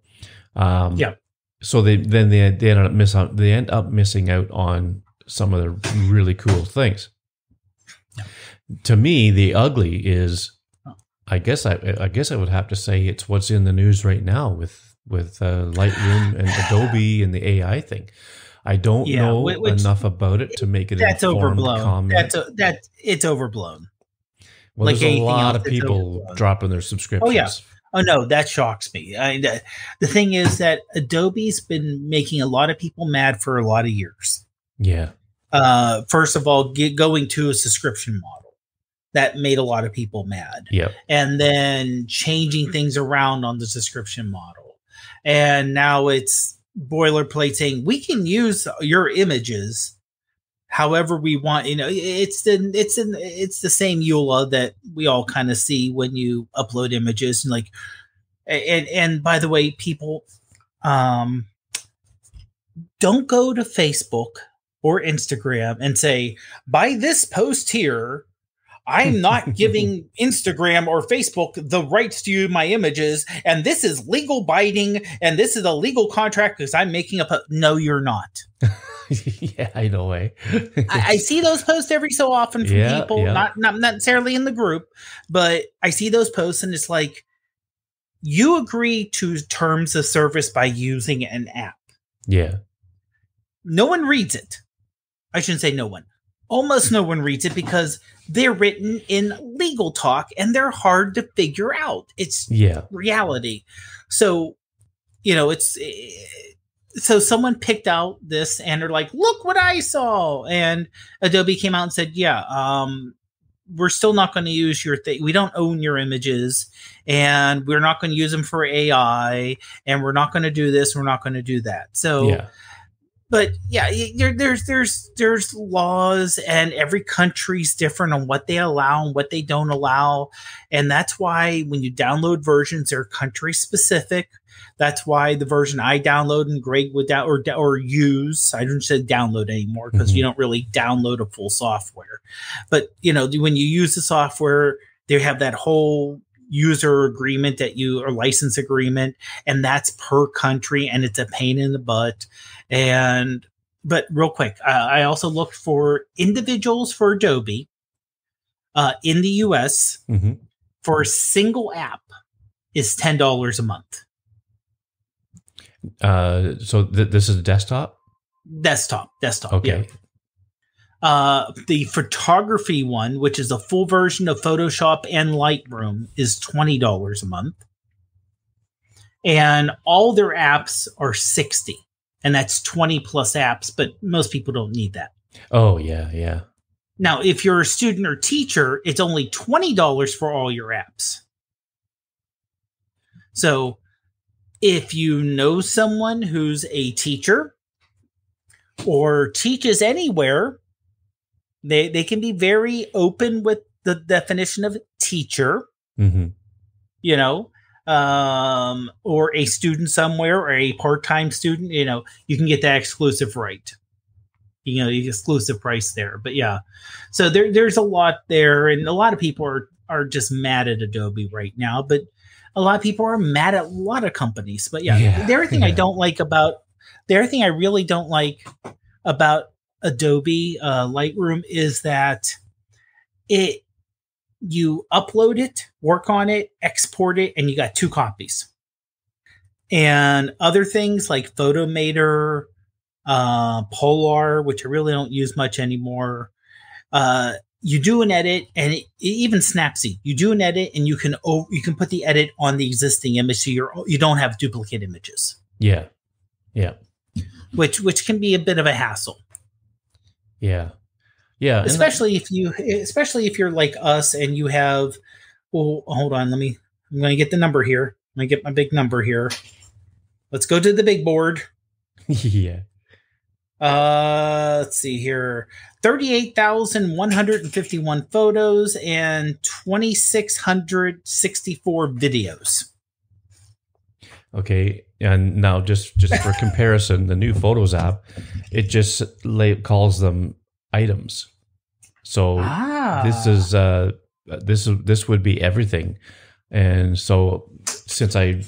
Um, yeah. So they then they, they end up miss out, they end up missing out on some of the really cool things. Yeah. To me, the ugly is, I guess I I guess I would have to say it's what's in the news right now with with uh, Lightroom and Adobe and the AI thing. I don't yeah, know which, enough about it to make it. That's overblown. Comment. That's a, that it's overblown. Well, like there's a lot of people dropping their subscriptions. Oh yeah. Oh no, that shocks me. I, the, the thing is that Adobe's been making a lot of people mad for a lot of years. Yeah. Uh, first of all, get going to a subscription model that made a lot of people mad. Yeah. And then changing things around on the subscription model, and now it's boilerplate saying we can use your images however we want you know it's the it's in it's the same eula that we all kind of see when you upload images and like and and by the way people um don't go to facebook or instagram and say by this post here I'm not giving Instagram or Facebook the rights to use my images, and this is legal biting, and this is a legal contract because I'm making up a. No, you're not. yeah, I know. Eh? I, I, see those posts every so often from yeah, people, yeah. not not necessarily in the group, but I see those posts, and it's like you agree to terms of service by using an app. Yeah. No one reads it. I shouldn't say no one. Almost no one reads it because they're written in legal talk and they're hard to figure out. It's yeah. reality. So, you know, it's so someone picked out this and they're like, "Look what I saw." And Adobe came out and said, "Yeah, um we're still not going to use your thing. We don't own your images and we're not going to use them for AI and we're not going to do this. We're not going to do that. So, yeah. But yeah, there, there's, there's, there's laws and every country's different on what they allow and what they don't allow. And that's why when you download versions, they're country specific. That's why the version I download and Greg would down or or use. I don't say download anymore because mm-hmm. you don't really download a full software. But you know, when you use the software, they have that whole user agreement that you or license agreement, and that's per country, and it's a pain in the butt. And but real quick, uh, I also looked for individuals for Adobe uh, in the U.S. Mm-hmm. for a single app is ten dollars a month. Uh, so th- this is a desktop. Desktop, desktop. Okay. Uh, the photography one, which is a full version of Photoshop and Lightroom, is twenty dollars a month, and all their apps are sixty, and that's twenty plus apps. But most people don't need that. Oh yeah, yeah. Now, if you're a student or teacher, it's only twenty dollars for all your apps. So if you know someone who's a teacher or teaches anywhere, they they can be very open with the definition of teacher. Mm-hmm. You know, um, or a student somewhere or a part-time student, you know, you can get that exclusive right. You know, the exclusive price there. But yeah. So there there's a lot there and a lot of people are are just mad at Adobe right now, but a lot of people are mad at a lot of companies. But yeah, yeah the other thing yeah. I don't like about the other thing I really don't like about Adobe uh, Lightroom is that it you upload it, work on it, export it, and you got two copies. And other things like Photomator, uh, Polarr, which I really don't use much anymore, uh, you do an edit and it, even Snapseed, you do an edit and you can you can put the edit on the existing image so you're you don't have duplicate images. Yeah. Yeah. Which which can be a bit of a hassle. Yeah. Yeah. Especially if you especially if you're like us and you have well hold on, let me I'm gonna get the number here. Let me get my big number here. Let's go to the big board. yeah. Uh, let's see here 38,151 photos and 2,664 videos. Okay. And now, just, just for comparison, the new Photos app, it just lay, calls them items. So ah. this is uh, this is this would be everything. And so since I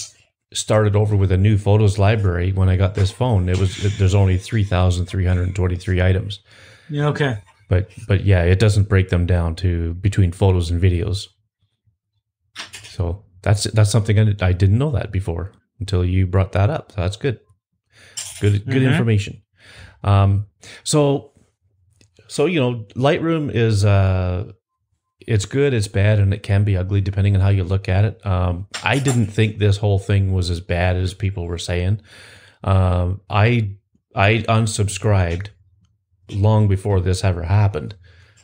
started over with a new photos library when I got this phone. It was it, there's only three thousand three hundred twenty three items. Yeah. Okay. But but yeah, it doesn't break them down to between photos and videos. So that's that's something I, I didn't know that before until you brought that up. So that's good. Good good mm-hmm. information. Um. So so you know, Lightroom is uh it's good, it's bad, and it can be ugly depending on how you look at it. Um, I didn't think this whole thing was as bad as people were saying. Um, I I unsubscribed long before this ever happened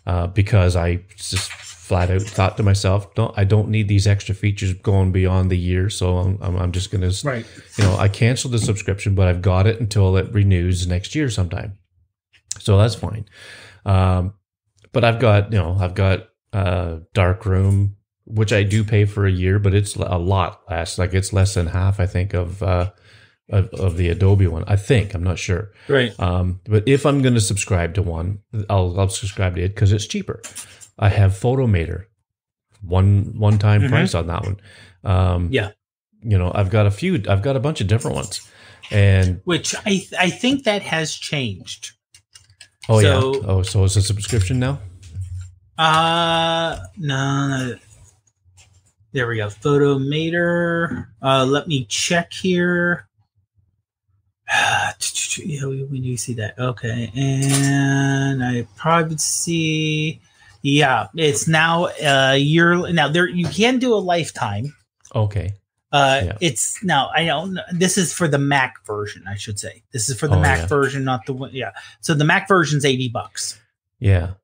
uh, because I just flat out thought to myself, "Don't I don't need these extra features going beyond the year, so I'm, I'm just gonna, right. you know, I canceled the subscription, but I've got it until it renews next year sometime, so that's fine. Um, but I've got, you know, I've got uh, Darkroom, which I do pay for a year, but it's a lot less. Like it's less than half, I think, of uh, of, of the Adobe one. I think I'm not sure. Right. Um, but if I'm going to subscribe to one, I'll I'll subscribe to it because it's cheaper. I have Photomator, one one time Mhm. price on that one. Um, Yeah. you know, I've got a few. I've got a bunch of different ones, and Which I I think that has changed. oh So- yeah, oh so it's a subscription now. Uh no, no. There we go. Photomator. Uh let me check here. Yeah, when you see that. Okay. And I privacy. Yeah, it's now uh year now there you can do a lifetime. Okay, Uh Yeah. it's now I don't know this is for the Mac version, I should say. This is for the Oh, Mac yeah. version, not the one yeah. So the Mac version's 80 bucks. yeah,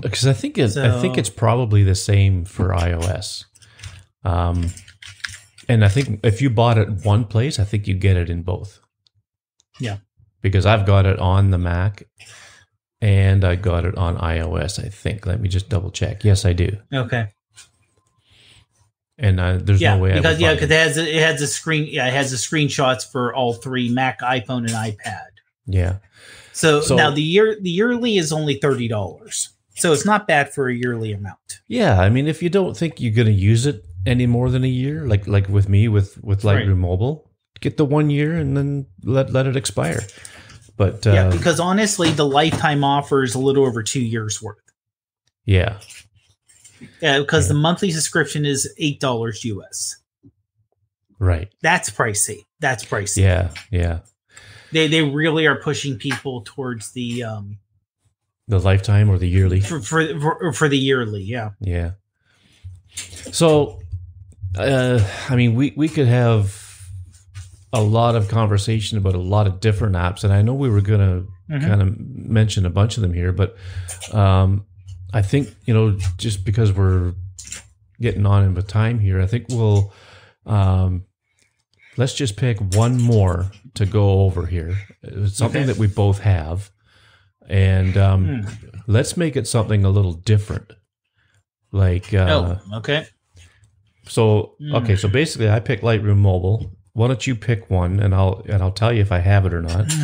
because I think it, I think it's probably the same for iOS. Um, and I think if you bought it one place, I think you get it in both. Yeah. because I've got it on the Mac, and I got it on iOS. I think. Let me just double check. Yes, I do. Okay. And uh, there's yeah, no way because I yeah, because it. it has it has a screen. Yeah, it has the screenshots for all three Mac, iPhone, and iPad. yeah. So, So- now the year the yearly is only thirty dollars. So it's not bad for a yearly amount. Yeah, I mean, if you don't think you're going to use it any more than a year, like like with me with with Lightroom Right. Mobile, get the one year and then let let it expire. But uh, yeah, because honestly, the lifetime offer is a little over two years worth. yeah, Yeah, because Yeah. the monthly subscription is eight dollars US. right, That's pricey. That's pricey. yeah, yeah, They they really are pushing people towards the um the lifetime or the yearly, for for for, for the yearly. Yeah. yeah. So, uh, I mean, we we could have a lot of conversation about a lot of different apps, and I know we were going to Mhm. kind of mention a bunch of them here, but um, I think you know just because we're getting on in with time here, I think we'll um, let's just pick one more to go over here. It's something Okay. that we both have, and um, Hmm. let's make it something a little different. Like uh, oh, okay. so, Hmm. okay, so basically, I pick Lightroom Mobile. Why don't you pick one, and I'll and I'll tell you if I have it or not.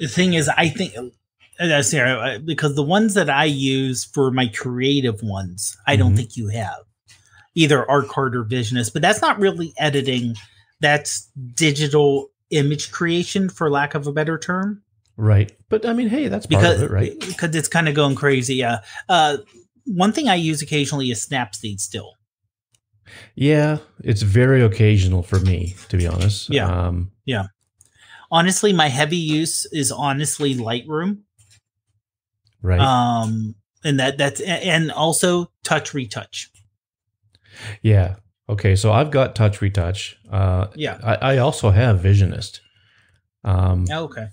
The thing is, I think uh, because the ones that I use for my creative ones, I don't Mhm. think you have either Artcard or Visionist, but that's not really editing. That's digital image creation, for lack of a better term, Right. But I mean, hey, that's part because of it, right? because it's kind of going crazy. Yeah. Uh, one thing I use occasionally is Snapseed still. Yeah, it's very occasional for me, to be honest. Yeah. Um, Honestly, my heavy use is honestly Lightroom. right. um and that that's and also touch retouch yeah. Okay. So I've got Touch Retouch. Uh, yeah I, I also have Visionist. Um, okay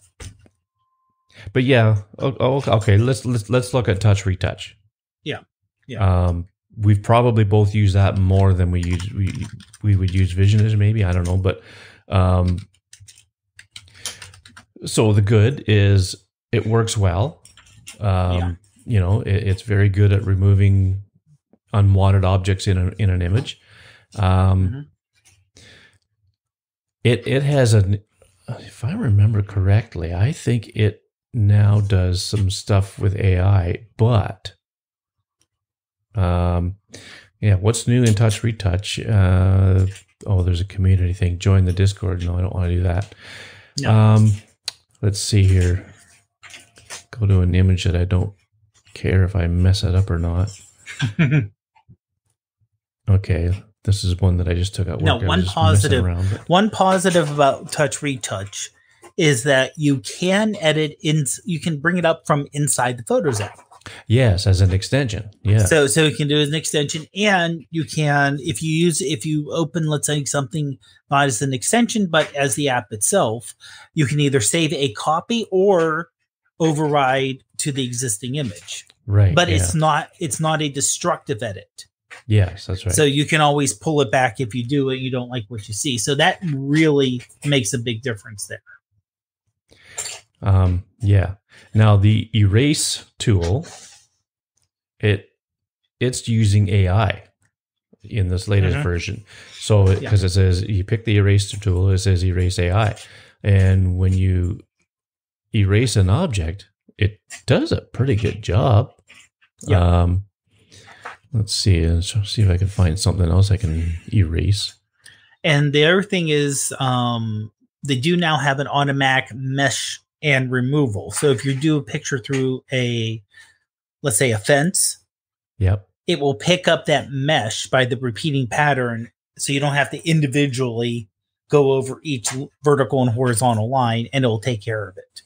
but yeah. Okay. Let's let's let's look at Touch Retouch. Yeah. Yeah. Um, we've probably both used that more than we use. We we would use Visionist, maybe. I don't know, but um, so the good is it works well. Um, Yeah. You know, it, it's very good at removing unwanted objects in a, in an image. Um, Mhm. It it has an, if I remember correctly, I think it now does some stuff with AI, but um, yeah, what's new in Touch Retouch? Uh, oh, there's a community thing. Join the Discord. No, I don't want to do that. No. Um, let's see here. Go to an image that I don't care if I mess it up or not. Okay, this is one that I just took out. No, work. I was one positive- around, one positive about touch retouch is that you can edit in you can bring it up from inside the photos app Yes, as an extension. Yeah. so so you can do it as an extension and you can if you use if you open let's say something not as an extension but as the app itself you can either save a copy or override to the existing image right. but yeah. it's not it's not a destructive edit yes, that's right. so you can always pull it back if you do it you don't like what you see so that really makes a big difference there Um, yeah. Now the erase tool, it it's using AI in this latest Mhm. version. So because it says you pick the erase tool, it says erase AI, and when you erase an object, it does a pretty good job. Yeah. Um, let's see. Let's see if I can find something else I can erase. And the other thing is, um, they do now have an automatic mesh and removal. So if you do a picture through a, let's say, a fence, Yep. it will pick up that mesh by the repeating pattern. So you don't have to individually go over each vertical and horizontal line and it'll take care of it.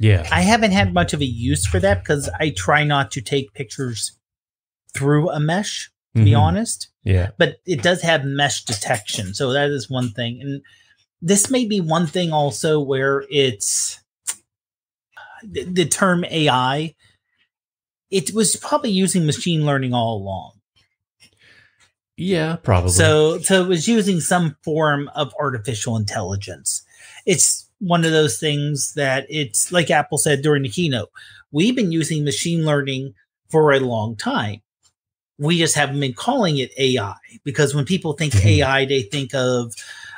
Yeah. I haven't had much of a use for that because I try not to take pictures through a mesh, to be Mhm. honest. Yeah. But it does have mesh detection. So that is one thing. And this may be one thing also where it's the, the term AI, it was probably using machine learning all along. Yeah. Probably. So, so it was using some form of artificial intelligence. It's one of those things that it's like Apple said during the keynote. We've been using machine learning for a long time. We just haven't been calling it AI because when people think Mhm. AI, they think of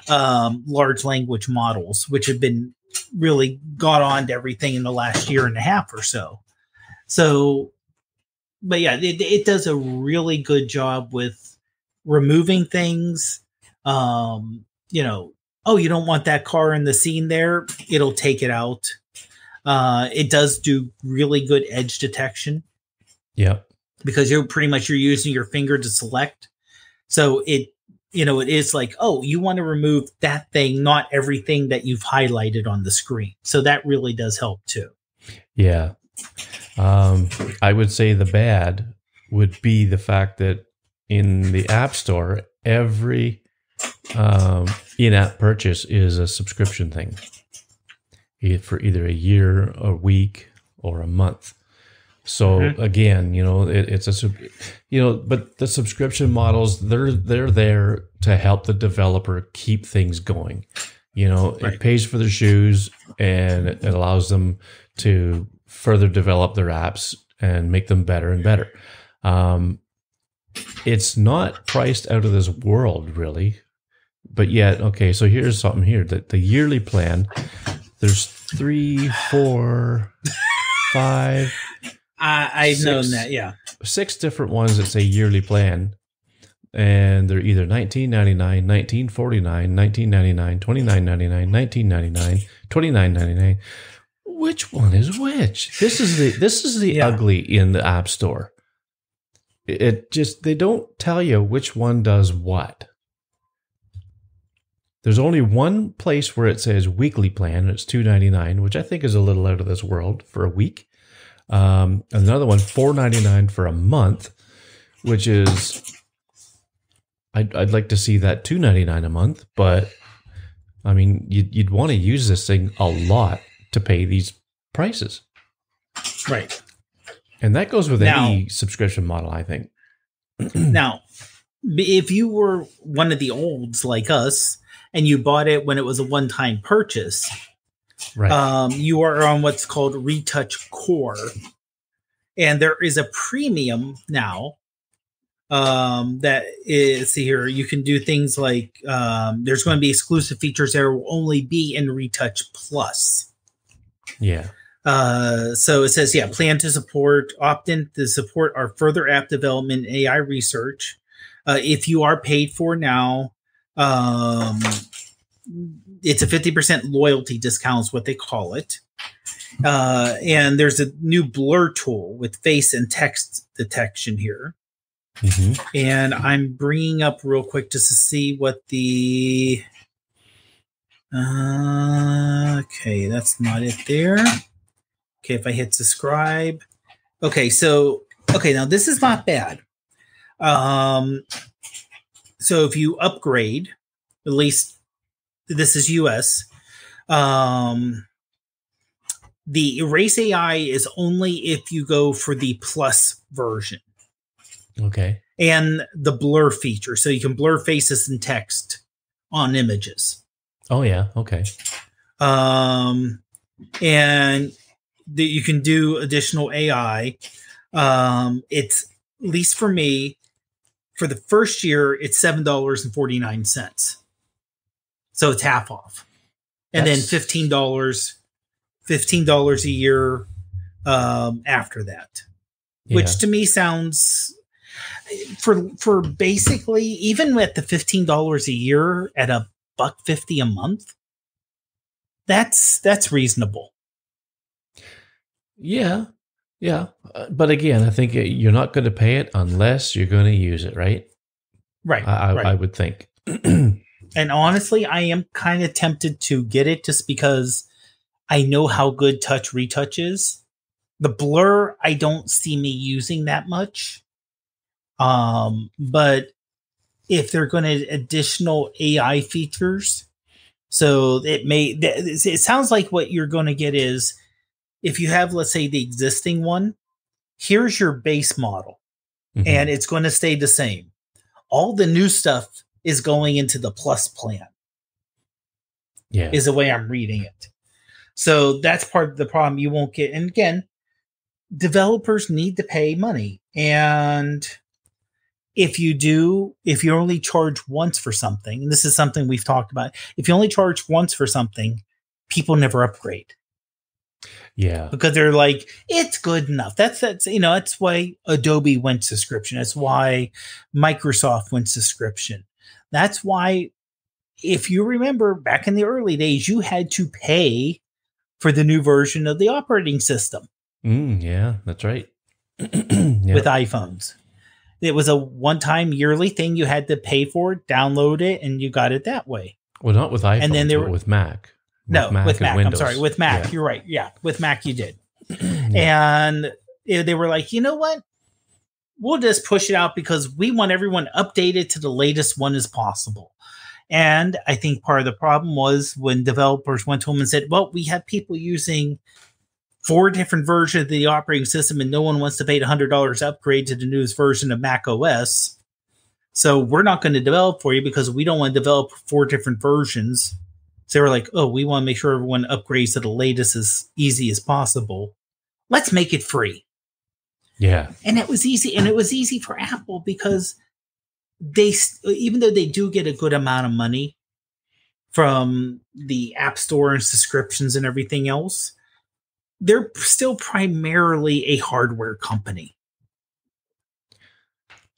um, large language models, which have been really got on to everything in the last year and a half or so. So, but yeah, it, it does a really good job with removing things. Um, you know, oh, you don't want that car in the scene there, it'll take it out. Uh, it does do really good edge detection yep. because you're pretty much you're using your finger to select. So it you know it is like oh you want to remove that thing not everything that you've highlighted on the screen so that really does help too Yeah. Um, I would say the bad would be the fact that in the App Store, every um, in app purchase is a subscription thing for either a year, a week, or a month. So Mhm. again, you know, it, it's a, you know, but the subscription models they're they're there to help the developer keep things going. You know, Right. it pays for their shoes and it allows them to further develop their apps and make them better and better. Um, it's not priced out of this world, really. But yet, okay, so here's something here that the yearly plan, there's three, four, five, I, i've known that yeah six different ones that say yearly plan. And they're either 1999, 1949, 1999, 2999, 1999, 2999. Which one is which? This is the this is the Yeah. ugly in the app store. It- It just they don't tell you which one does what. There's only one place where it says weekly plan, and it's two ninety nine, which I think is a little out of this world for a week. Um, another one, four ninety nine for a month, which is I'd, I'd like to see that two ninety nine a month, but I mean you'd, you'd want to use this thing a lot to pay these prices, right and that goes with Now- any subscription model, I think. now if you were one of the olds like us and you bought it when it was a one-time purchase Right? um, you are on what's called retouch core and there is a premium now um, that is see here you can do things like um, there's going to be exclusive features that will only be in retouch plus yeah. uh, so it says yeah plan to support opt in to support our further app development ai research uh, if you are paid for now um, it's a 50% loyalty discount is what they call it. Uh, and there's a new blur tool with face and text detection here. Hmm and i'm bringing up real quick just to see what the uh, okay that's not it there. Okay if i hit subscribe. Okay so okay now this is not bad. Um so if you upgrade at least this is us um the erase ai is only if you go for the plus version Okay. and the blur feature so you can blur faces and text on images Oh yeah. Okay. um and that you can do additional ai um it's at least for me for the first year it's seven dollars and 49 cents so it's half off and That's- then fifteen dollars fifteen dollars a year um, after that, yeah. which to me sounds for for basically even at the fifteen dollars a year at a buck fifty a month. That's that's reasonable. Yeah, yeah, uh, but again, I think you're not going to pay it unless you're going to use it, right? Right. I, right. I would think. and honestly, I am kind of tempted to get it just because I know how good touch retouch is. The blur, I don't see me using that much. Um, but if they're going to additional AI features, so it may, it sounds like what you're going to get is if you have, let's say, the existing one, here's your base model, mm-hmm. and it's going to stay the same. All the new stuff is going into the plus plan. Yeah. Is the way I'm reading it. So that's part of the problem you won't get. And again, developers need to pay money. And if you do, if you only charge once for something, and this is something we've talked about, if you only charge once for something, people never upgrade. Yeah. Because they're like, it's good enough. That's that's you know, that's why Adobe went subscription. That's why Microsoft went subscription. That's why if you remember back in the early days, you had to pay for the new version of the operating system. Mm, yeah, that's right. yeah. With iPhones. It was a one time yearly thing you had to pay for, download it, and you got it that way. Well, not with iPhone, and then there were, with Mac. With no, Mac with Mac. Windows. I'm sorry, with Mac. Yeah. You're right. Yeah, with Mac you did. and they were like, you know what? We'll just push it out because we want everyone updated to the latest one as possible. And I think part of the problem was when developers went to them and said, well, we have people using four different versions of the operating system and no one wants to pay $100 upgrade to the newest version of Mac OS. So we're not going to develop for you because we don't want to develop four different versions. So they were like, oh, we want to make sure everyone upgrades to the latest as easy as possible. Let's make it free. Yeah. And it was easy. And it was easy for Apple because they, even though they do get a good amount of money from the App Store and subscriptions and everything else, they're still primarily a hardware company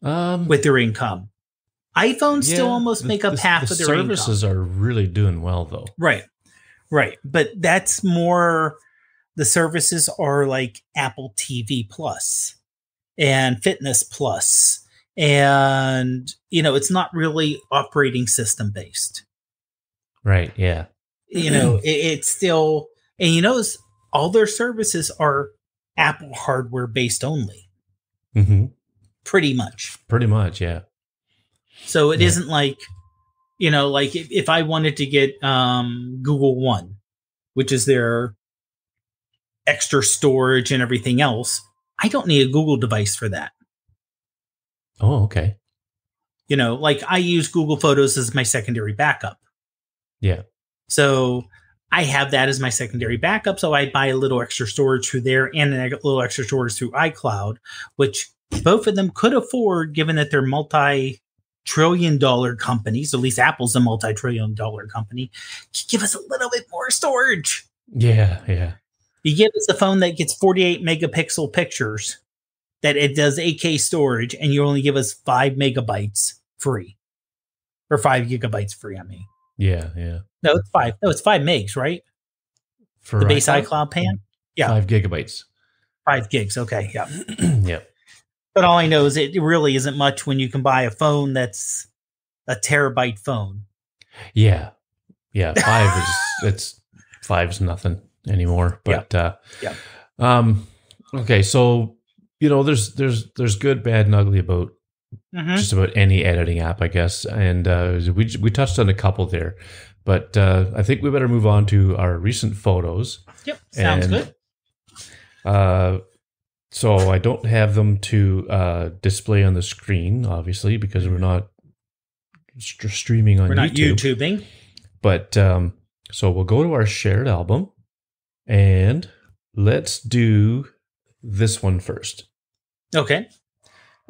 um, with their income. iPhones yeah, still almost make up the, half the of their services income. are really doing well though. Right. Right. But that's more the services are like Apple TV Plus and Fitness Plus and you know it's not really operating system based. Right, yeah. You know, it, it's still and you know all their services are Apple hardware based only. Mm-hmm. Pretty much. Pretty much, yeah. So it yeah. not like, you know, like if, if I wanted to get um, Google One, which is their extra storage and everything else, I don't need a Google device for that. Oh, okay. You know, like I use Google Photos as my secondary backup. Yeah. So I have that as my secondary backup. So I buy a little extra storage through there and a little extra storage through iCloud, which both of them could afford given that they're multi trillion dollar companies, at least Apple's a multi trillion dollar company. Give us a little bit more storage. Yeah, yeah. You give us a phone that gets 48 megapixel pictures, that it does 8K storage, and you only give us five megabytes free. Or five gigabytes free, I mean. Yeah, yeah. No, it's five. No, it's five megs, right? For the base iCloud, iCloud pan. Yeah, five gigabytes. Five gigs. Okay. Yeah. yeah. But all I know is it really isn't much when you can buy a phone that's a terabyte phone. Yeah. Yeah. Five is it's five's nothing anymore. But uh yeah. Um okay, so you know there's there's there's good, bad, and ugly about mm-hmm. just about any editing app, I guess. And uh, we we touched on a couple there, but uh, I think we better move on to our recent photos. Yep, sounds and, good. Uh, so I don't have them to uh, display on the screen, obviously, because we're not st- streaming on. We're not YouTube. YouTubing. But um, so we'll go to our shared album, and let's do this one first. Okay.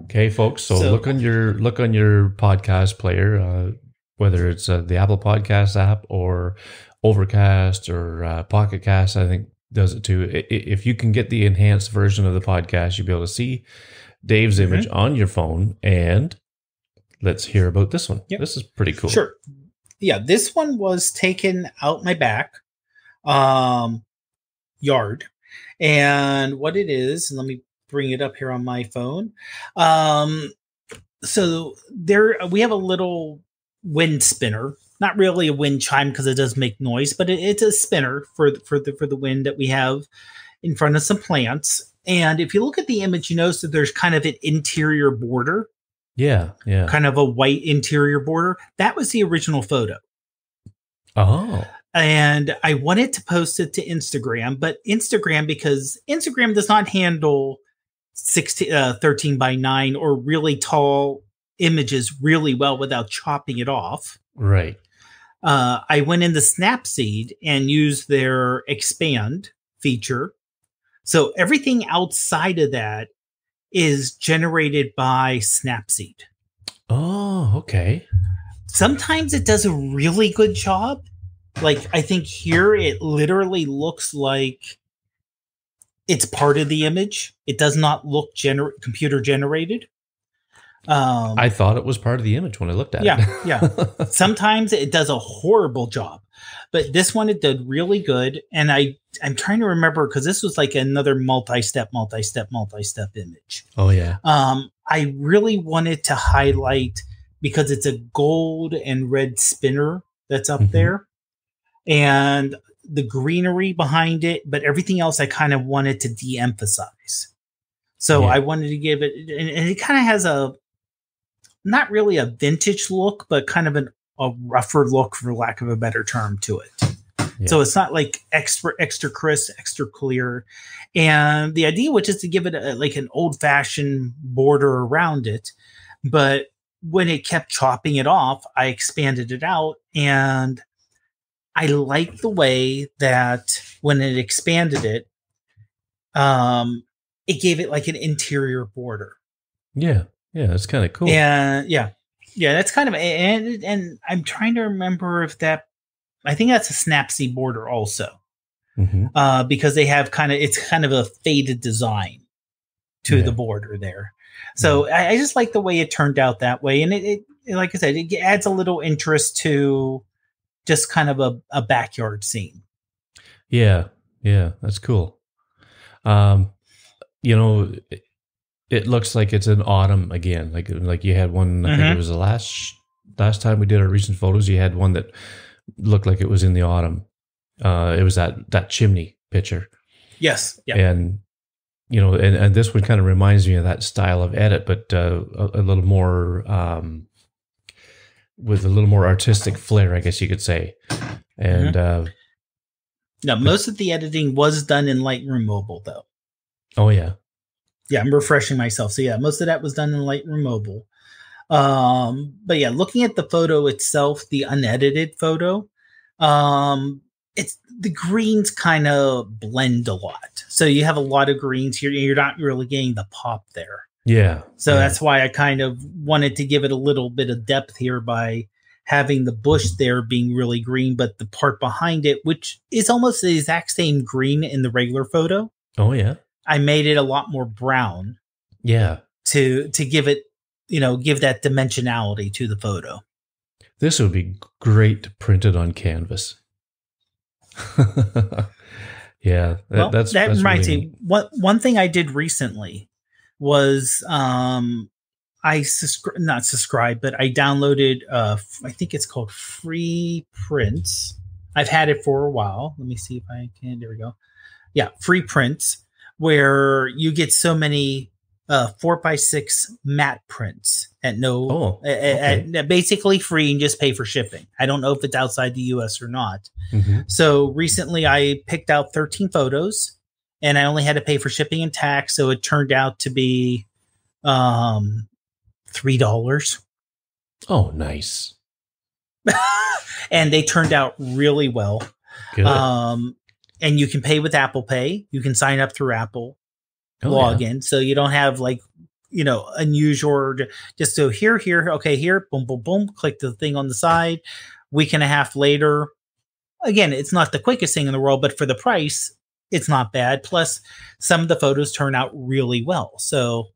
Okay, folks. So, so, look on your look on your podcast player, uh, whether it's uh, the Apple Podcast app or Overcast or uh, Pocket Cast. I think does it too. If you can get the enhanced version of the podcast, you'll be able to see Dave's mm-hmm. image on your phone. And let's hear about this one. Yep. This is pretty cool. Sure. Yeah, this one was taken out my back um, yard. And what it is, let me bring it up here on my phone. Um, so there we have a little wind spinner not really a wind chime because it does make noise, but it, it's a spinner for for the for the wind that we have in front of some plants. And if you look at the image, you notice that there's kind of an interior border. Yeah, yeah. Kind of a white interior border. That was the original photo. Oh. And I wanted to post it to Instagram, but Instagram, because Instagram does not handle 16, uh, 13 by 9 or really tall images really well without chopping it off. Right uh, I went into Snapseed and used their expand feature. So everything outside of that is generated by Snapseed. Oh, okay. Sometimes it does a really good job. Like I think here it literally looks like it's part of the image. It does not look gener- computer generated. Um, I thought it was part of the image when I looked at yeah, it. yeah. Yeah. Sometimes it does a horrible job, but this one it did really good. And I I'm trying to remember because this was like another multi-step, multi-step, multi-step image. Oh yeah. Um, I really wanted to highlight because it's a gold and red spinner that's up mm-hmm. there, and the greenery behind it, but everything else I kind of wanted to de-emphasize. So yeah. I wanted to give it, and, and it kind of has a not really a vintage look, but kind of an, a rougher look, for lack of a better term, to it. Yeah. So it's not like extra extra crisp, extra clear. And the idea, which is to give it a, like an old fashioned border around it, but when it kept chopping it off, I expanded it out and I like the way that when it expanded it, um, it gave it like an interior border. Yeah. Yeah, that's kind of cool. Yeah, yeah, yeah. That's kind of and and I'm trying to remember if that. I think that's a Snapseed border also, mm-hmm. uh, because they have kind of it's kind of a faded design to yeah. the border there. So yeah. I, I, just like the way it turned out that way, and it, it, like I said, it adds a little interest to just kind of a, a backyard scene. Yeah, yeah, that's cool. Um, you know, it looks like it's in autumn again. Like like you had one. I mm-hmm. think it mm-hmm. was the last last time we did our recent photos. You had one that looked like it was in the autumn. Uh, it was that that chimney picture. Yes. Yeah. And you know, and, and this one kind of reminds me of that style of edit, but uh, a, a, little more um, with a little more artistic flair, I guess you could say. And mm-hmm. uh, now, most of the editing was done in Lightroom Mobile, though. Oh yeah, yeah, I'm refreshing myself. So yeah, most of that was done in Lightroom Mobile. Um, but yeah, looking at the photo itself, the unedited photo, um, it's the greens kind of blend a lot. So you have a lot of greens here. You're not really getting the pop there. Yeah. So yeah. that's why I kind of wanted to give it a little bit of depth here by having the bush there being really green, but the part behind it, which is almost the exact same green in the regular photo. Oh yeah. I made it a lot more brown. Yeah. To to give it, you know, give that dimensionality to the photo. This would be great printed on canvas. yeah, that, well, that's that that's reminds really me. One one thing I did recently was um I subscri- not subscribe, but I downloaded uh I think it's called Free Prints. I've had it for a while. Let me see if I can. There we go. Yeah, Free Prints where you get so many uh, four by six matte prints at no oh, okay. at, at, basically free and just pay for shipping. I don't know if it's outside the US or not. Mm-hmm. So recently I picked out 13 photos and I only had to pay for shipping and tax. So it turned out to be um three dollars. Oh, nice. and they turned out really well. Good. Um, and you can pay with Apple Pay. You can sign up through Apple oh, login, yeah. so you don't have like you know unusual. Just so here, here, okay, here, boom, boom, boom. Click the thing on the side. Week and a half later, again, it's not the quickest thing in the world, but for the price, it's not bad. Plus, some of the photos turn out really well. So,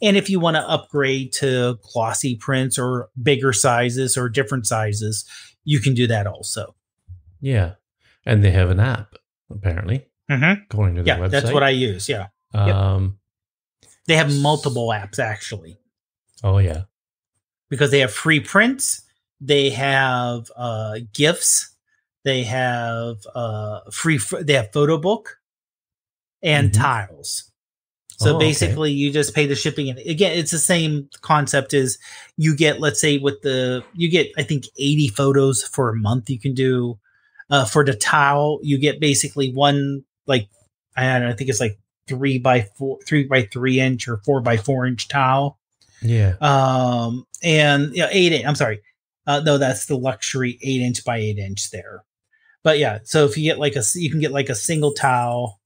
and if you want to upgrade to glossy prints or bigger sizes or different sizes, you can do that also. Yeah. And they have an app, apparently, mm-hmm. going to their yeah, website. that's what I use. Yeah. Um, They have multiple apps actually Oh, yeah. because they have free prints, they have uh, gifts, they have uh, free, they have photo book and Mhm. tiles. So Oh, okay. basically, you just pay the shipping, and again, it's the same concept as you get. Let's say with the you get, I think, eighty photos for a month. You can do uh, for the tile. You get basically one like I don't know. I think it's like three by four, three by three inch or four by four inch tile. Yeah. Um, and you know, eight. In, I'm sorry. Uh, no, that's the luxury eight inch by eight inch there. But yeah, so if you get like a, you can get like a single towel,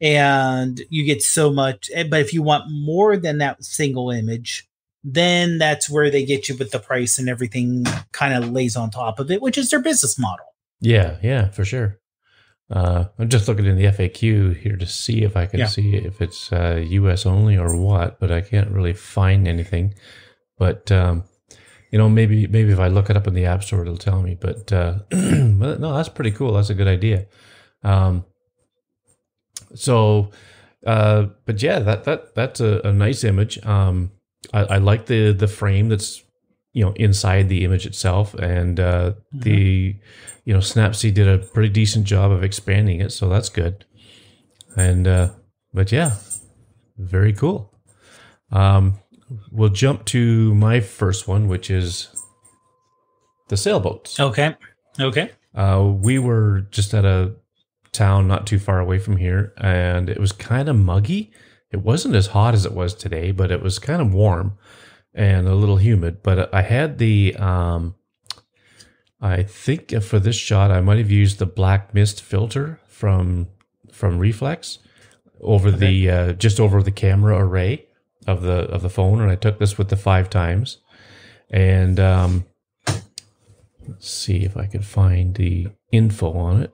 and you get so much. eh, But if you want more than that single image, then that's where they get you with the price and everything kind of lays on top of it, which is their business model. Yeah. Yeah, for sure. Uh, I'm just looking in the FAQ here to see if I can Yeah. see if it's uh, US only or what, but I can't really find anything. But um, you know, maybe maybe if I look it up in the App Store, it'll tell me. But uh, no, that's pretty cool. That's a good idea. Um, so, uh, but yeah, that that that's a, a nice image. Um, I, I like the the frame that's you know inside the image itself, and uh, the you know Snapseed did a pretty decent job of expanding it, so that's good. And uh, but yeah, very cool. Um, we'll jump to my first one, which is the sailboats. Okay. Okay. Uh, we were just at a town not too far away from here, and it was kind of muggy. It wasn't as hot as it was today, but it was kind of warm and a little humid. But I had the, um, I think for this shot, I might have used the black mist filter from from Reflex over the uh, just over the camera array of the of the phone, and I took this with the five times, and um, Let's see if I can find the info on it.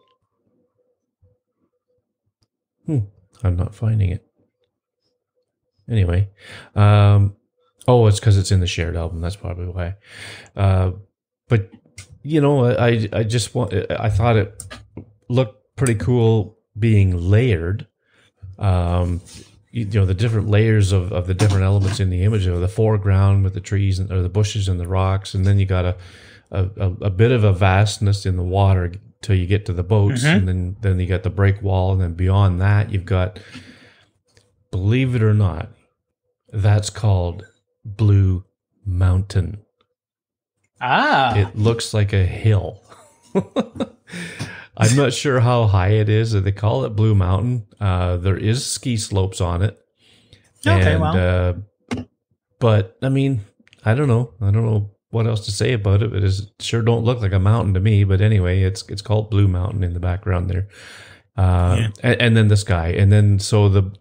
Hmm, I'm not finding it. Anyway, um, oh, it's because it's in the shared album. That's probably why. Uh, but you know, I I just want. I thought it looked pretty cool being layered. Um, you know the different layers of, of the different elements in the image of the foreground with the trees and or the bushes and the rocks, and then you got a a, a, bit of a vastness in the water till you get to the boats, Mhm. and then then you got the break wall, and then beyond that you've got, believe it or not, that's called Blue Mountain. Ah. It looks like a hill. I'm not sure how high it is. They call it Blue Mountain. Uh, there is ski slopes on it. Okay, and, well. uh, but I mean, I don't know. I don't know what else to say about it. It is sure don't look like a mountain to me. But anyway, it's it's called Blue Mountain in the background there. Uh, Yeah. and, and then the sky, and then so the.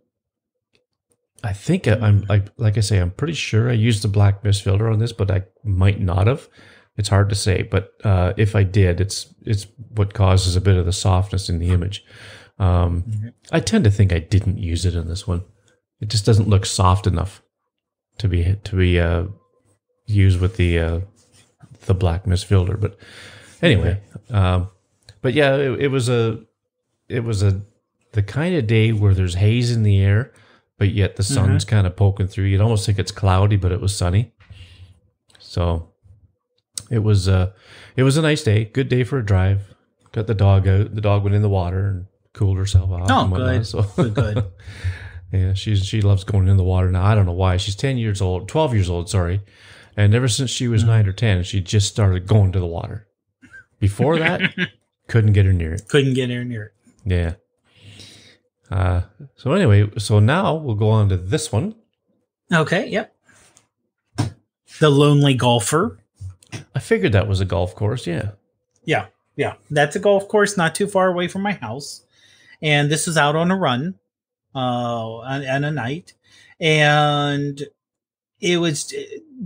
I think I- I'm like like I say, I'm pretty sure I used the black mist filter on this, but I might not have. It's hard to say, but uh, if I did, it's it's what causes a bit of the softness in the image. Um, Mhm. I tend to think I didn't use it in this one. It just doesn't look soft enough to be to be uh, used with the uh, the black mist filter. But anyway, um, but yeah, it, it was a it was a the kind of day where there's haze in the air, but yet the sun's kind of poking through. You'd almost think it's cloudy, but it was sunny. So it was uh it was a nice day, good day for a drive. Got the dog out. The dog went in the water and cooled herself off. Oh, good. So Good, good. yeah, she's she loves going in the water now. I don't know why. She's ten years old, twelve years old, sorry. And ever since she Mm. was nine or ten, she just started going to the water. Before that, couldn't get her near it. Couldn't get in near it. Yeah. Uh, so anyway, so now we'll go on to this one. Okay. Yep. The Lonely Golfer. I figured that was a golf course. Yeah. Yeah, yeah. That's a golf course not too far away from my house. And this was out on a run uh on, on a night. And it was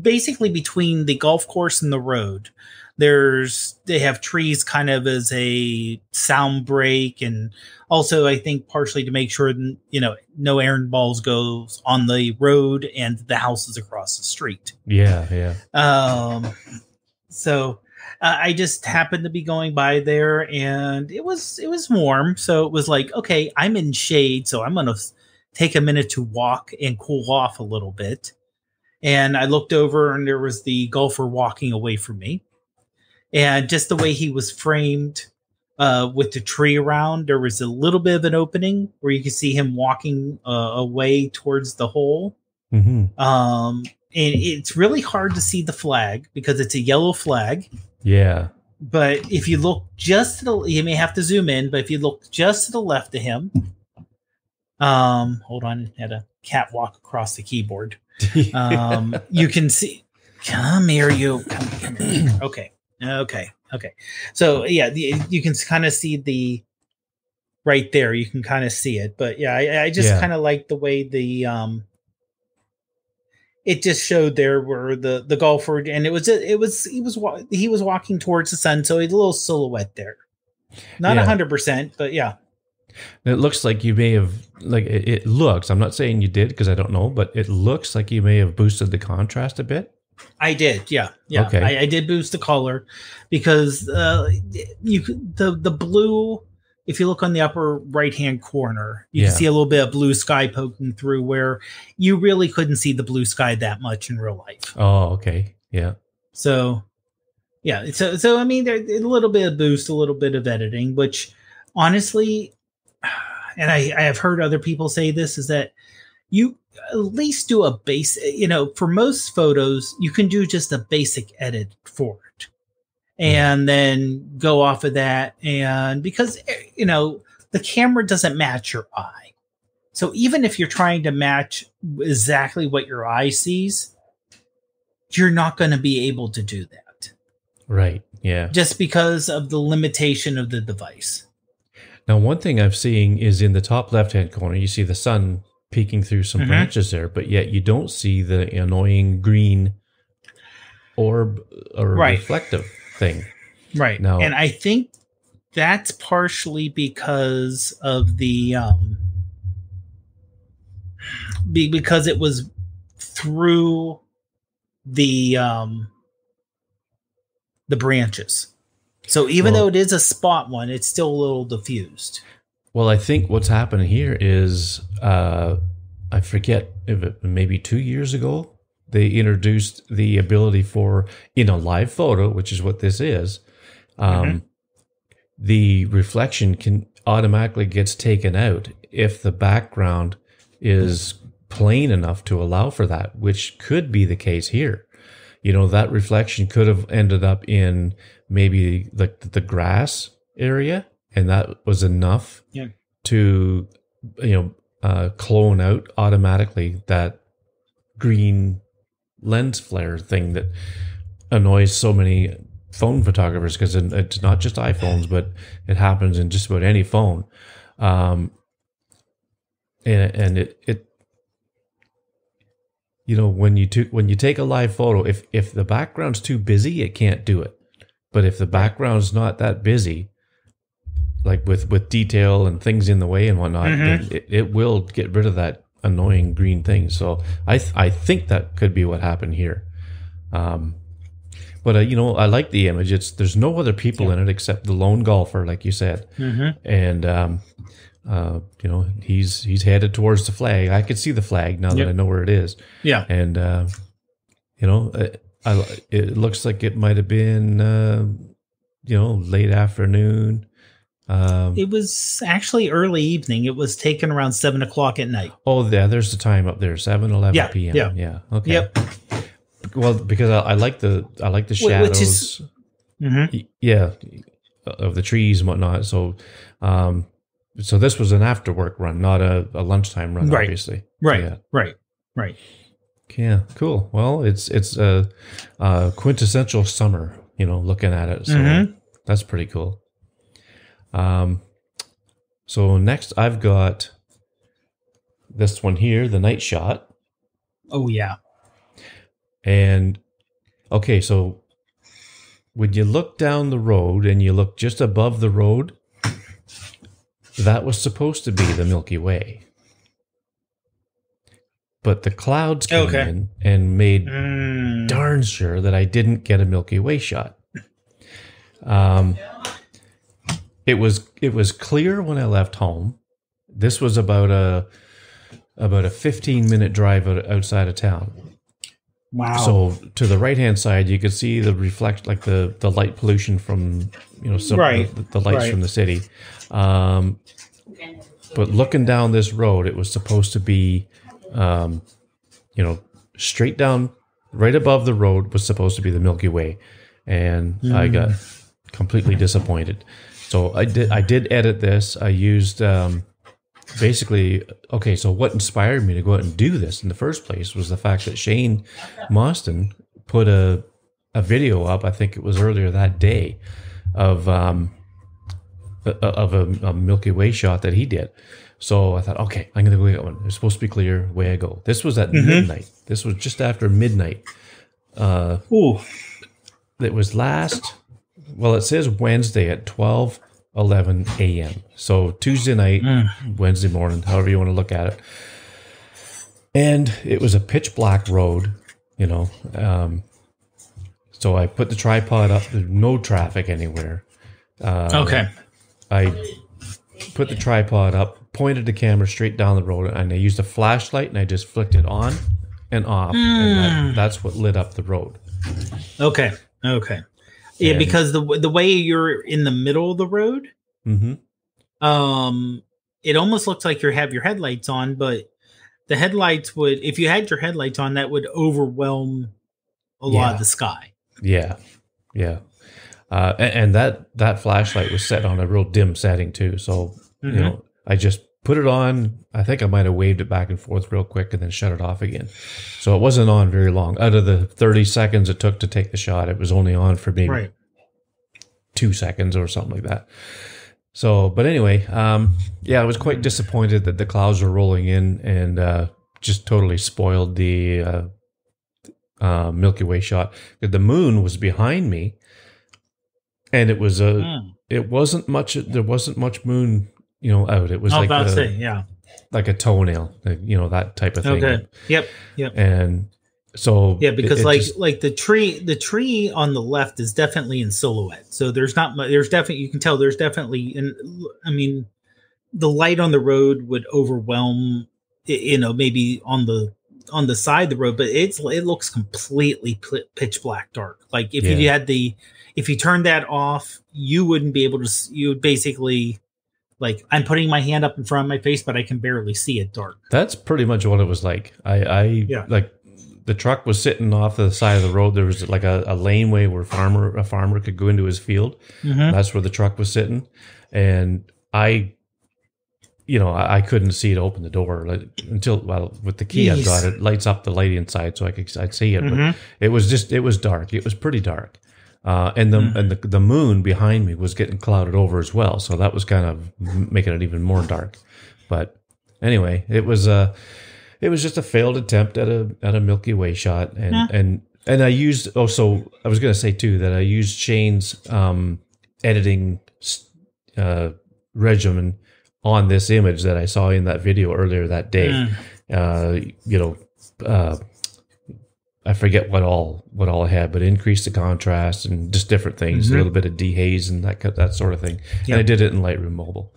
basically between the golf course and the road. there's they have trees kind of as a sound break and also i think partially to make sure you know no errand balls goes on the road and the houses across the street yeah yeah um so uh, i just happened to be going by there and it was it was warm so it was like okay i'm in shade so i'm gonna take a minute to walk and cool off a little bit and i looked over and there was the golfer walking away from me and just the way he was framed uh, with the tree around, there was a little bit of an opening where you could see him walking uh, away towards the hole. Mm-hmm. Um, and it's really hard to see the flag because it's a yellow flag. Yeah. But if you look just to the, you may have to zoom in, but if you look just to the left of him, um, hold on, I had a cat walk across the keyboard. um, you can see. Come here, you. Come, come here. Okay. Okay. Okay. So yeah, the, you can kind of see the right there. You can kind of see it, but yeah, I, I just yeah. kind of like the way the um it just showed there were the the golfer and it was it was he was he was walking towards the sun, so he's a little silhouette there. Not a hundred percent, but yeah. It looks like you may have like it, it looks. I'm not saying you did because I don't know, but it looks like you may have boosted the contrast a bit. I did, yeah, yeah. Okay. I, I did boost the color because uh, you the the blue. If you look on the upper right hand corner, you yeah. can see a little bit of blue sky poking through where you really couldn't see the blue sky that much in real life. Oh, okay, yeah. So, yeah, so so I mean, there a little bit of boost, a little bit of editing, which honestly, and I I have heard other people say this is that you at least do a base you know for most photos you can do just a basic edit for and then go off of that. And because you know the camera doesn't match your eye. So even if you're trying to match exactly what your eye sees you're not going to be able to do that. Right. Yeah. Just because of the limitation of the device. Now one thing i'm seeing is in the top left hand corner you see the sun peeking through some mm-hmm. branches there, but yet you don't see the annoying green orb or right. reflective thing. Right. Now, and I think that's partially because of the um be, because it was through the um the branches. So even well, though it is a spot one, it's still a little diffused. Well, I think what's happened here is uh, I forget if it maybe two years ago they introduced the ability for in a live photo, which is what this is. Um, mm-hmm. The reflection can automatically gets taken out if the background is plain enough to allow for that, which could be the case here. You know, that reflection could have ended up in maybe like the, the grass area and that was enough yeah. to you know uh, clone out automatically that green lens flare thing that annoys so many phone photographers because it's not just iPhones, but it happens in just about any phone. Um, and, and it, it, you know, when you took, when you take a live photo, if, if the background's too busy, it can't do it. But if the background's not that busy, like with with detail and things in the way and whatnot, mm-hmm. it, it, will get rid of that annoying green thing. So I th- I think that could be what happened here. Um, but uh, you know, I like the image. It's there's no other people yeah. in it except the lone golfer, like you said, mm-hmm. and um, uh, you know he's he's headed towards the flag. I can see the flag now yep. that I know where it is. Yeah, and uh, you know, uh, I, it looks like it might have been uh, you know late afternoon. Um, it was actually early evening. It was taken around seven o'clock at night. Oh, yeah. There's the time up there, 7, 11 yeah, p.m. Yeah. Yeah. Okay. Yep. Well, because I, I like the I like the shadows. Is, mm-hmm. Yeah, of the trees and whatnot. So, um, so this was an after work run, not a, a lunchtime run, right. obviously. Right. Yeah. Right. Right. Yeah. Cool. Well, it's it's a, a quintessential summer. You know, looking at it, so mm-hmm. that's pretty cool. Um, so next I've got this one here, the night shot. Oh yeah. And okay, so when you look down the road and you look just above the road, that was supposed to be the Milky Way. But the clouds came Okay. in and made Mm. darn sure that I didn't get a Milky Way shot. Um, it was it was clear when I left home. This was about a about a fifteen minute drive outside of town. Wow. So to the right hand side, you could see the reflect, like the the light pollution from you know some Right, the, the lights right. from the city. Um, but looking down this road, it was supposed to be, um, you know, straight down, right above the road was supposed to be the Milky Way, and I got completely disappointed. So I did I did edit this. I used um, basically okay. So what inspired me to go out and do this in the first place was the fact that Shayne Mostyn put a a video up. I think it was earlier that day of um, a- of a, a Milky Way shot that he did. So I thought, okay, I'm gonna go get one. It's supposed to be clear. Way I go. This was at midnight. This was just after midnight. Uh, Ooh. it was last well it says wednesday at 12 11 a.m so tuesday night hmm. wednesday morning however you want to look at it and it was a pitch black road you know um, so i put the tripod up there's no traffic anywhere uh, okay. i put the tripod up pointed the camera straight down the road and i used a flashlight and i just flicked it on and off and that, hmm. that's what lit up the road Okay. Okay. Yeah, And- because the the way you're in the middle of the road, mm-hmm. um, it almost looks like you have your headlights on, but the headlights would, if you had your headlights on, that would overwhelm a lot Yeah. of the sky. Yeah, yeah, uh, and, and that that flashlight was set on a real dim setting too. So Mhm. you know, I just put it on. I think I might have waved it back and forth real quick and then shut it off again. So it wasn't on very long. Out of the thirty seconds it took to take the shot, it was only on for maybe Right. two seconds or something like that. So, but anyway, um, yeah, I was quite disappointed that the clouds were rolling in and uh, just totally spoiled the uh, uh, Milky Way shot. The moon was behind me, and it was a. Mm. It wasn't much. There wasn't much moon, you know, out. It was was like about to a, say, yeah. like a toenail, you know, that type of thing. Okay. Yep. Yep. And so Yeah, because it- it like just- like the tree the tree on the left is definitely in silhouette. So there's not mu- there's definitely you can tell there's definitely and I mean the light on the road would overwhelm you know maybe on the on the side of the road, but it's it looks completely pl- pitch black dark. Like if you had the if you turned that off, you wouldn't be able to you would basically like I'm putting my hand up in front of my face, but I can barely see it dark. That's pretty much what it was like. I, I Yeah. like the truck was sitting off the side of the road. There was like a, a laneway where farmer a farmer could go into his field. Mhm. That's where the truck was sitting, and I, you know, I, I couldn't see it open the door like, until well with the key I've got it lights up the light inside so I could I'd see it. Mhm. But it was just it was dark. It was pretty dark. Uh, and the Mhm. and the, the moon behind me was getting clouded over as well, so that was kind of making it even more dark. But anyway, it was uh it was just a failed attempt at a at a Milky Way shot, and Yeah. and and I used also I was going to say too that I used Shayne's um, editing uh, regimen on this image that I saw in that video earlier that day. Mm. Uh, you know, uh, I forget what all what all I had, but increase the contrast and just different things, Mhm. a little bit of dehaze and that that sort of thing. Yeah. And I did it in Lightroom Mobile.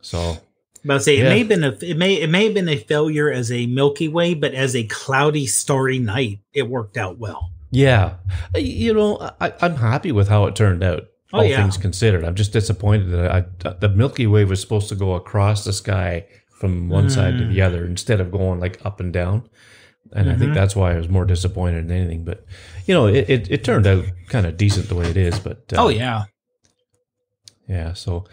So But I say it may have been a it may it may have been a failure as a Milky Way, but as a cloudy, starry night, it worked out well. Yeah, you know, I, I'm happy with how it turned out. Oh, all yeah. things considered, I'm just disappointed that I, the Milky Way was supposed to go across the sky from one side to Mm. the other instead of going like up and down. And I think Mhm. that's why I was more disappointed than anything. But you know, it, it, it turned out kind of decent the way it is. But uh, oh yeah, yeah. So,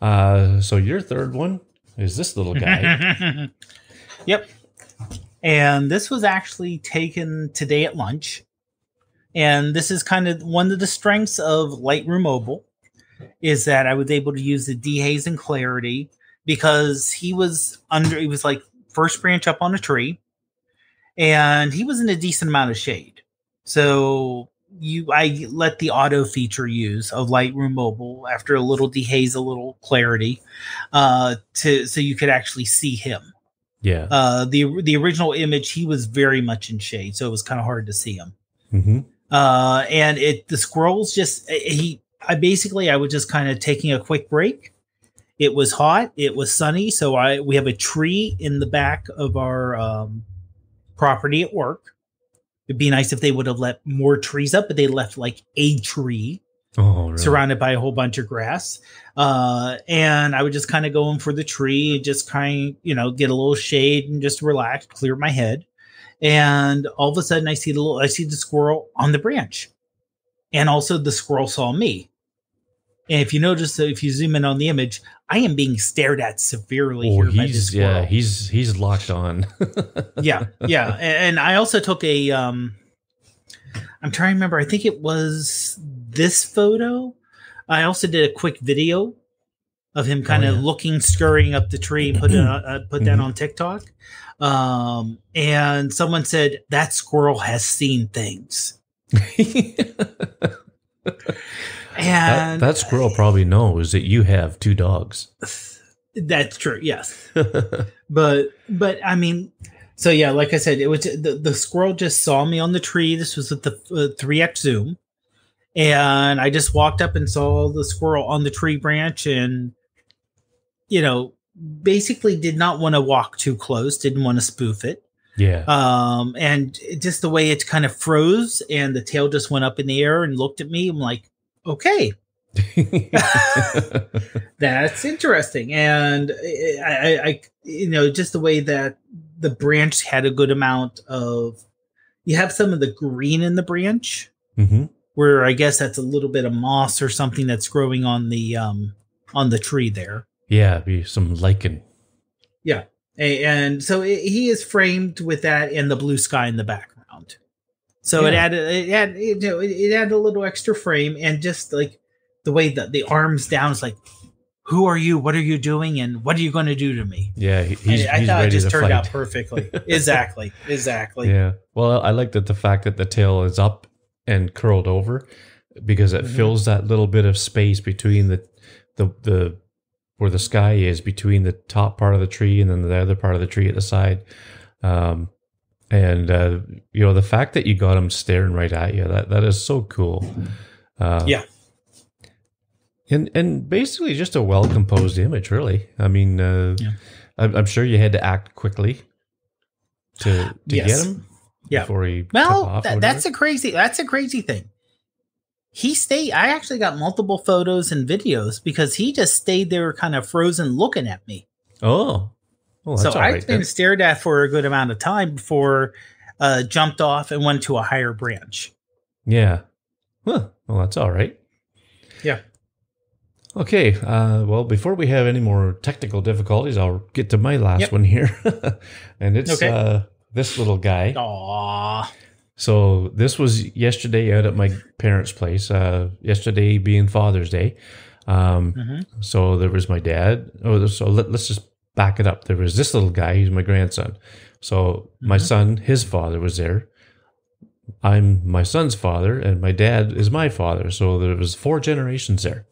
uh, so your third one is this little guy. yep. And this was actually taken today at lunch. And this is kind of one of the strengths of Lightroom Mobile is that I was able to use the dehaze and clarity because he was under he was like first branch up on a tree and he was in a decent amount of shade. So you I let the auto feature use of Lightroom Mobile after a little dehaze, a little clarity, uh, to so you could actually see him. Yeah. Uh, the the original image, he was very much in shade, so it was kind of hard to see him. hmm Uh, and it the squirrels just eh, he I basically I was just kind of taking a quick break. It was hot, it was sunny, so I we have a tree in the back of our um, property at work. It'd be nice if they would have let more trees up, but they left like a tree Oh, really? surrounded by a whole bunch of grass. Uh, and I would just kind of go in for the tree and just kind of, you know, get a little shade and just relax, clear my head. And all of a sudden I see the little, I see the squirrel on the branch. And also the squirrel saw me. And if you notice, if you zoom in on the image, I am being stared at severely Oh, here by this he's squirrel. yeah, he's he's locked on. yeah, yeah. And I also took a um I'm trying to remember, I think it was this photo. I also did a quick video of him kind of yeah. looking scurrying up the tree and put it on, uh, put that Mhm. on TikTok. Um and someone said that squirrel has seen things. that, And that squirrel probably knows that you have two dogs. that's true. Yes. but but I mean, so yeah, like I said, it was the, the squirrel just saw me on the tree. This was with the three x zoom, and I just walked up and saw the squirrel on the tree branch, and you know, basically did not want to walk too close, didn't want to spoof it. yeah. Um, and just the way it kind of froze, and the tail just went up in the air and looked at me. I'm like, okay, that's interesting. And I, I, you know just the way that the branch had a good amount of you have some of the green in the branch hmm where i guess that's a little bit of moss or something that's growing on the um on the tree there. Yeah, be some lichen. Yeah, and so it, he is framed with that and the blue sky in the background so it Yeah. added it had it, it added a little extra frame and just like the way that the arms down is like who are you what are you doing and what are you going to do to me Yeah, he- he's, I, I he's thought it just turned fight. out perfectly exactly exactly Yeah. Well, I like that the fact that the tail is up and curled over because it Mhm. fills that little bit of space between the the the where the sky is between the top part of the tree and then the other part of the tree at the side. Um and uh you know the fact that you got him staring right at you that that is so cool. Uh, Yeah. And and basically just a well composed image, really. I mean, uh, Yeah. I'm, I'm sure you had to act quickly to to Yes. get him. Yeah. Before he well off or that, that's a crazy that's a crazy thing he stayed i actually got multiple photos and videos because he just stayed there kind of frozen looking at me oh. Well, so i've been then. stared at for a good amount of time before uh jumped off and went to a higher branch Yeah. Huh. Well, that's all right. Yeah. Okay. Uh, well, before we have any more technical difficulties, I'll get to my last Yep. one here, and it's Okay. uh, this little guy. Aww. So this was yesterday out at my parents' place. Uh, yesterday being Father's Day. Um, Mhm. So there was my dad. Oh, so let, let's just back it up. There was this little guy. He's my grandson. So my Mhm. son, his father was there. I'm my son's father, and my dad is my father. So there was four generations there.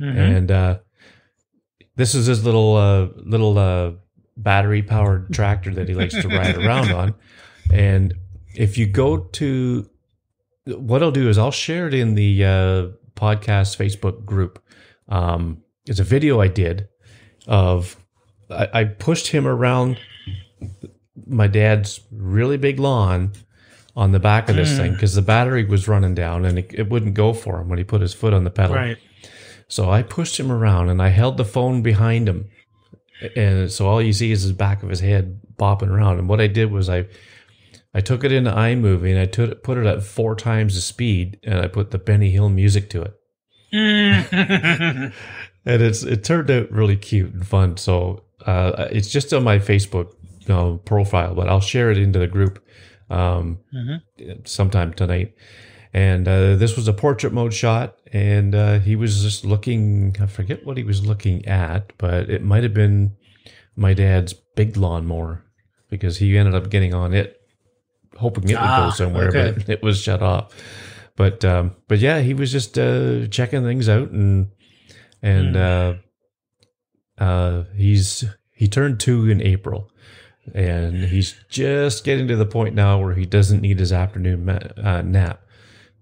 Mhm. And uh, this is his little uh, little uh, battery powered tractor that he likes to ride around on. And if you go to what I'll do is I'll share it in the uh, podcast Facebook group. Um, it's a video I did of I, I pushed him around my dad's really big lawn on the back of this Mm. thing because the battery was running down and it, it wouldn't go for him when he put his foot on the pedal. right So I pushed him around and I held the phone behind him. And so all you see is his back of his head bopping around. And what I did was I I took it into iMovie and I took, put it at four times the speed and I put the Benny Hill music to it. Mhm. And it's it turned out really cute and fun. So uh, it's just on my Facebook uh, profile, but I'll share it into the group um, Mhm. sometime tonight. And uh, this was a portrait mode shot, and uh, he was just looking. I forget what he was looking at, but it might have been my dad's big lawnmower because he ended up getting on it, hoping it would Ah, go somewhere, okay. but it was shut off. but um, but yeah, he was just uh, checking things out and and Mm. Uh, he's he turned two in April, and he's just getting to the point now where he doesn't need his afternoon ma- uh, nap.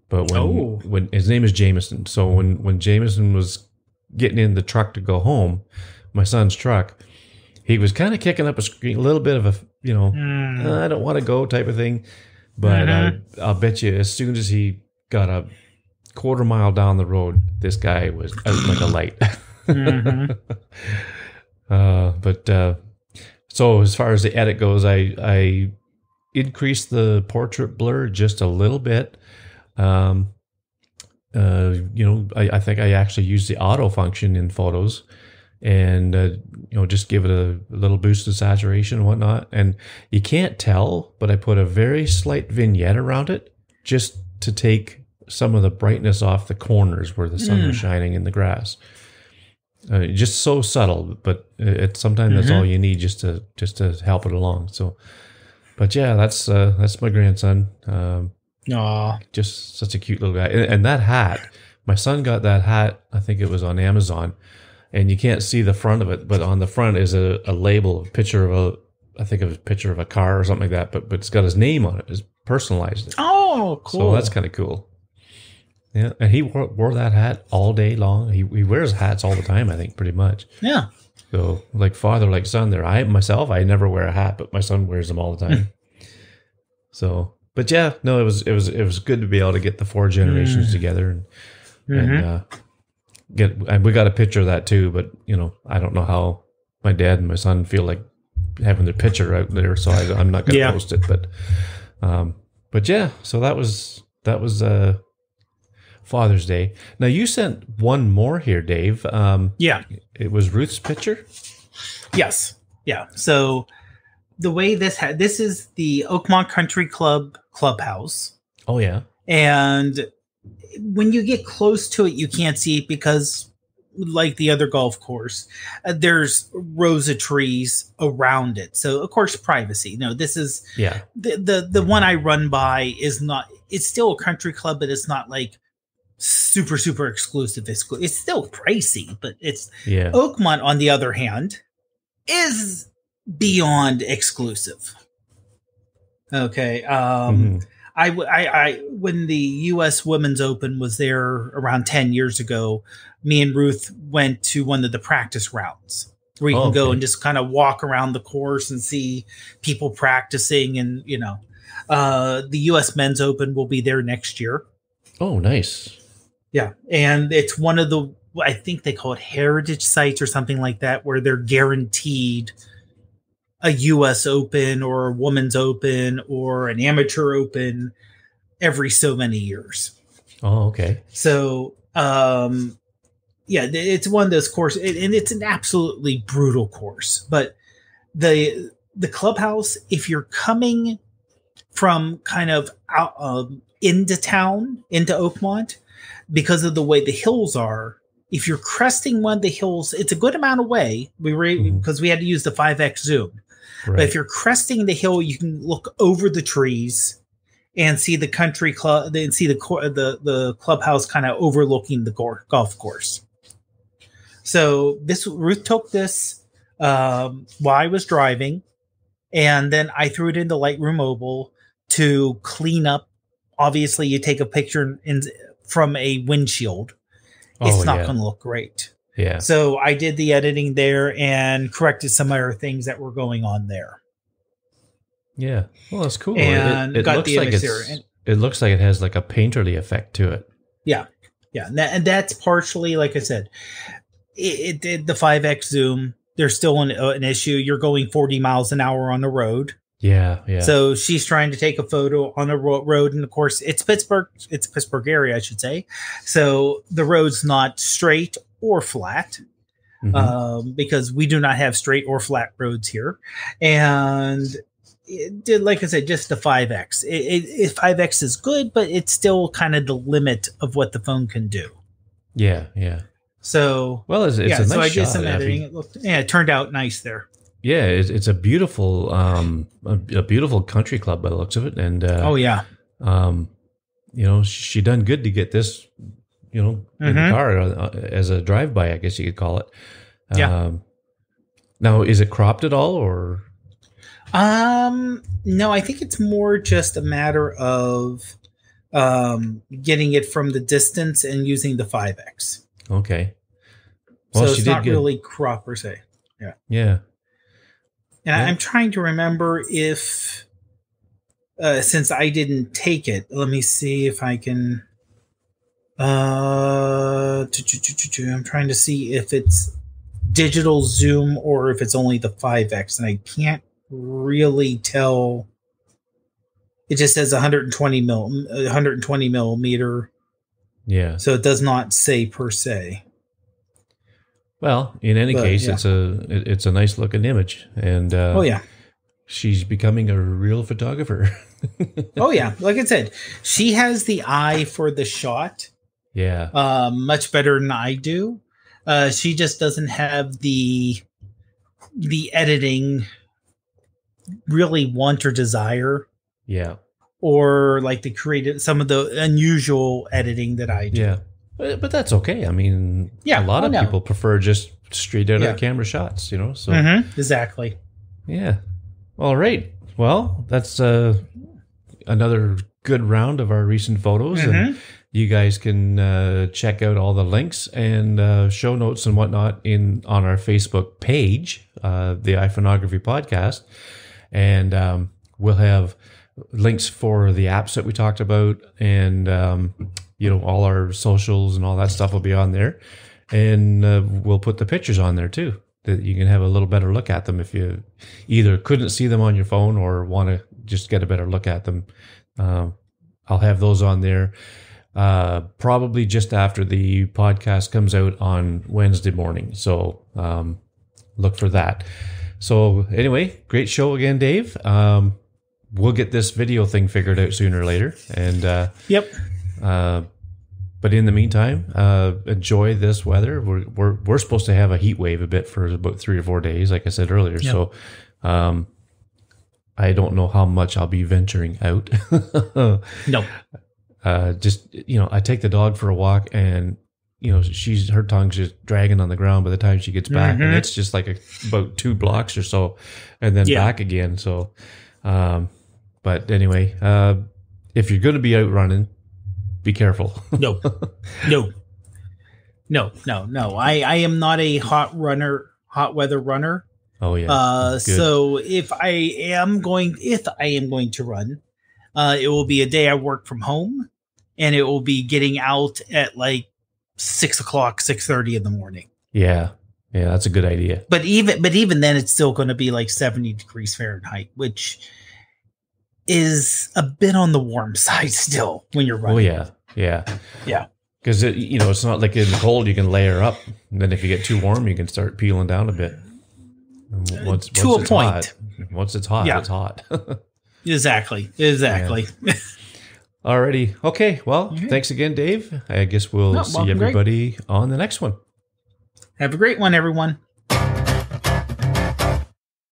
But when Oh. when his name is Jameson, so when when Jameson was getting in the truck to go home, my son's truck, he was kind of kicking up a screen, a little bit of a you know Mm. "Uh, I don't want to go type of thing. But. I, I'll bet you, as soon as he got a quarter mile down the road, this guy was out like a light. Mhm. uh, but uh, so as far as the edit goes, I I increased the portrait blur just a little bit. Um, uh, you know, I, I think I actually used the auto function in photos, and uh, you know, just give it a, little boost of saturation and whatnot. And you can't tell, but I put a very slight vignette around it just to take some of the brightness off the corners where the sun was Mm. shining in the grass. Uh, just so subtle, but it, sometimes that's Mhm. all you need just to just to help it along. So, but yeah, that's uh, that's my grandson. Um, Aw. just such a cute little guy. And, and that hat, my son got that hat. I think it was on Amazon, and you can't see the front of it, but on the front is a, a label, a picture of a, I think of a picture of a car or something like that. But but it's got his name on it. It's personalized it. Oh, cool. So that's kind of cool. Yeah, and he wore, wore that hat all day long. He, he wears hats all the time, I think, pretty much. yeah. So like father, like son. There, I myself, I never wear a hat, but my son wears them all the time. so, but yeah, no, it was it was it was good to be able to get the four generations Mm. together and Mhm. and uh, get. And we got a picture of that too, but you know, I don't know how my dad and my son feel like having their picture out there, so I, I'm not going to Yeah. post it. But um, but yeah, so that was that was uh Father's Day. Now you sent one more here, Dave. Um, yeah. it was Ruth's picture. Yes. Yeah. So the way this had this is the Oakmont Country Club clubhouse. Oh yeah. And when you get close to it, you can't see it because, like the other golf course, uh, there's rows of trees around it. So, of course, privacy. No, this is Yeah. the, the the one I run by is not. It's still a country club, but it's not like super super exclusive. It's, it's still pricey, but it's Yeah. Oakmont, on the other hand, is beyond exclusive. Okay. Um, Mhm. I, I, I, when the U.S. Women's Open was there around 10 years ago, me and Ruth went to one of the practice rounds where you Oh, can go okay. and just kind of walk around the course and see people practicing. And, you know, uh, the U.S. Men's Open will be there next year. Oh, nice. Yeah. And it's one of the, I think they call it heritage sites or something like that, where they're guaranteed a US Open or a Women's Open or an Amateur Open every so many years. Oh, okay. So, um, yeah, it's one of those courses, and it's an absolutely brutal course. But the the clubhouse, if you're coming from kind of out um, into town into Oakmont, because of the way the hills are, if you're cresting one of the hills, it's a good amount away. We were Mhm. because we had to use the five x zoom. Right. But if you're cresting the hill, you can look over the trees and see the country club and see the the the clubhouse kind of overlooking the gor- golf course. So this Ruth took this um, while I was driving, and then I threw it into Lightroom Mobile to clean up. Obviously, you take a picture in, from a windshield; it's oh, not yeah. going to look great. yeah. So I did the editing there and corrected some other things that were going on there. Yeah. Well, that's cool. And got looks the like image there. And- it looks like it has like a painterly effect to it. Yeah, and, that, and that's partially, like I said, it, it did the 5x zoom. There's still an, uh, an issue. You're going 40 miles an hour on the road. Yeah. Yeah. So she's trying to take a photo on a ro- road, and of course, it's Pittsburgh. It's Pittsburgh area, I should say. So the road's not straight or flat. Mhm. um, because we do not have straight or flat roads here. And it did, like I said, just the 5X. It, it, it, 5X is good, but it's still kind of the limit of what the phone can do. yeah. Yeah. So, Well, it's, it's yeah, a nice so I did shot, some editing. It looked, yeah, it turned out nice there. Yeah, it's, it's a beautiful, um, a, a beautiful country club by the looks of it, and uh, oh, yeah. um, you know, she done good to get this, you know, in Mhm. the car uh, as a drive by, I guess you could call it. Yeah. Um, now, is it cropped at all, or Um, no, I think it's more just a matter of um getting it from the distance and using the 5x. okay? so she it's did not good. really crop per se. Yeah. Yeah. And Yeah. I'm trying to remember if, uh, since I didn't take it, let me see if I can. Uh, I'm trying to see if it's digital zoom or if it's only the 5x, and I can't really tell. It just says 120 mil, 120 millimeter, Yeah. so it does not say per se. Well, in any But, case, yeah. it's a it- it's a nice looking image, and uh, Oh yeah, she's becoming a real photographer. oh yeah. Like I said, she has the eye for the shot. yeah. uh, much better than I do. Uh, she just doesn't have the the editing really want or desire, Yeah. or like the creative some of the unusual editing that I do. Yeah. But, but that's okay. I mean, Yeah, a lot oh, of no. people prefer just straight out Yeah. of the camera shots, you know. So Mhm, exactly. yeah. All right. Well, that's uh, another good round of our recent photos, and Mhm. you guys can uh, check out all the links and uh, show notes and whatnot in on our Facebook page, uh, the iPhoneography Podcast, and um, we'll have links for the apps that we talked about, and um, you know all our socials and all that stuff will be on there, and uh, we'll put the pictures on there too. That you can have a little better look at them if you either couldn't see them on your phone or want to just get a better look at them. Um, I'll have those on there uh, probably just after the podcast comes out on Wednesday morning. So um, look for that. So anyway, great show again, Dave. Um, we'll get this video thing figured out sooner or later, and uh, Yep. But in the meantime, uh, enjoy this weather. We're, we're we're supposed to have a heat wave a bit for about three or four days, like I said earlier. Yep. So. Um, I don't know how much I'll be venturing out. No. uh, just you know, I take the dog for a walk, and you know, she's her tongue's just dragging on the ground by the time she gets back, and Mhm. it's just like a, about two blocks or so, and then Yeah. back again. So, um, but anyway, uh, if you're going to be out running, be careful. No. no. No. No. No. I I am not a hot runner, hot weather runner. oh yeah, Uh, good. so if I am going, if I am going to run, uh, it will be a day I work from home, and it will be getting out at like six o'clock, six thirty in the morning. yeah, yeah. That's a good idea. But even, but even then, it's still going to be like seventy degrees Fahrenheit, which is a bit on the warm side still when you're oh, running. Oh yeah, yeah, Yeah. Because you know, it's not like in the cold you can layer up, and then if you get too warm, you can start peeling down a bit. Once, to once a point. hot- once it's hot, Yeah. it's hot. Exactly. Exactly. Alrighty. Okay. Well, thanks again, Dave. I guess we'll No, see everybody on the next one. Have a great one, everyone.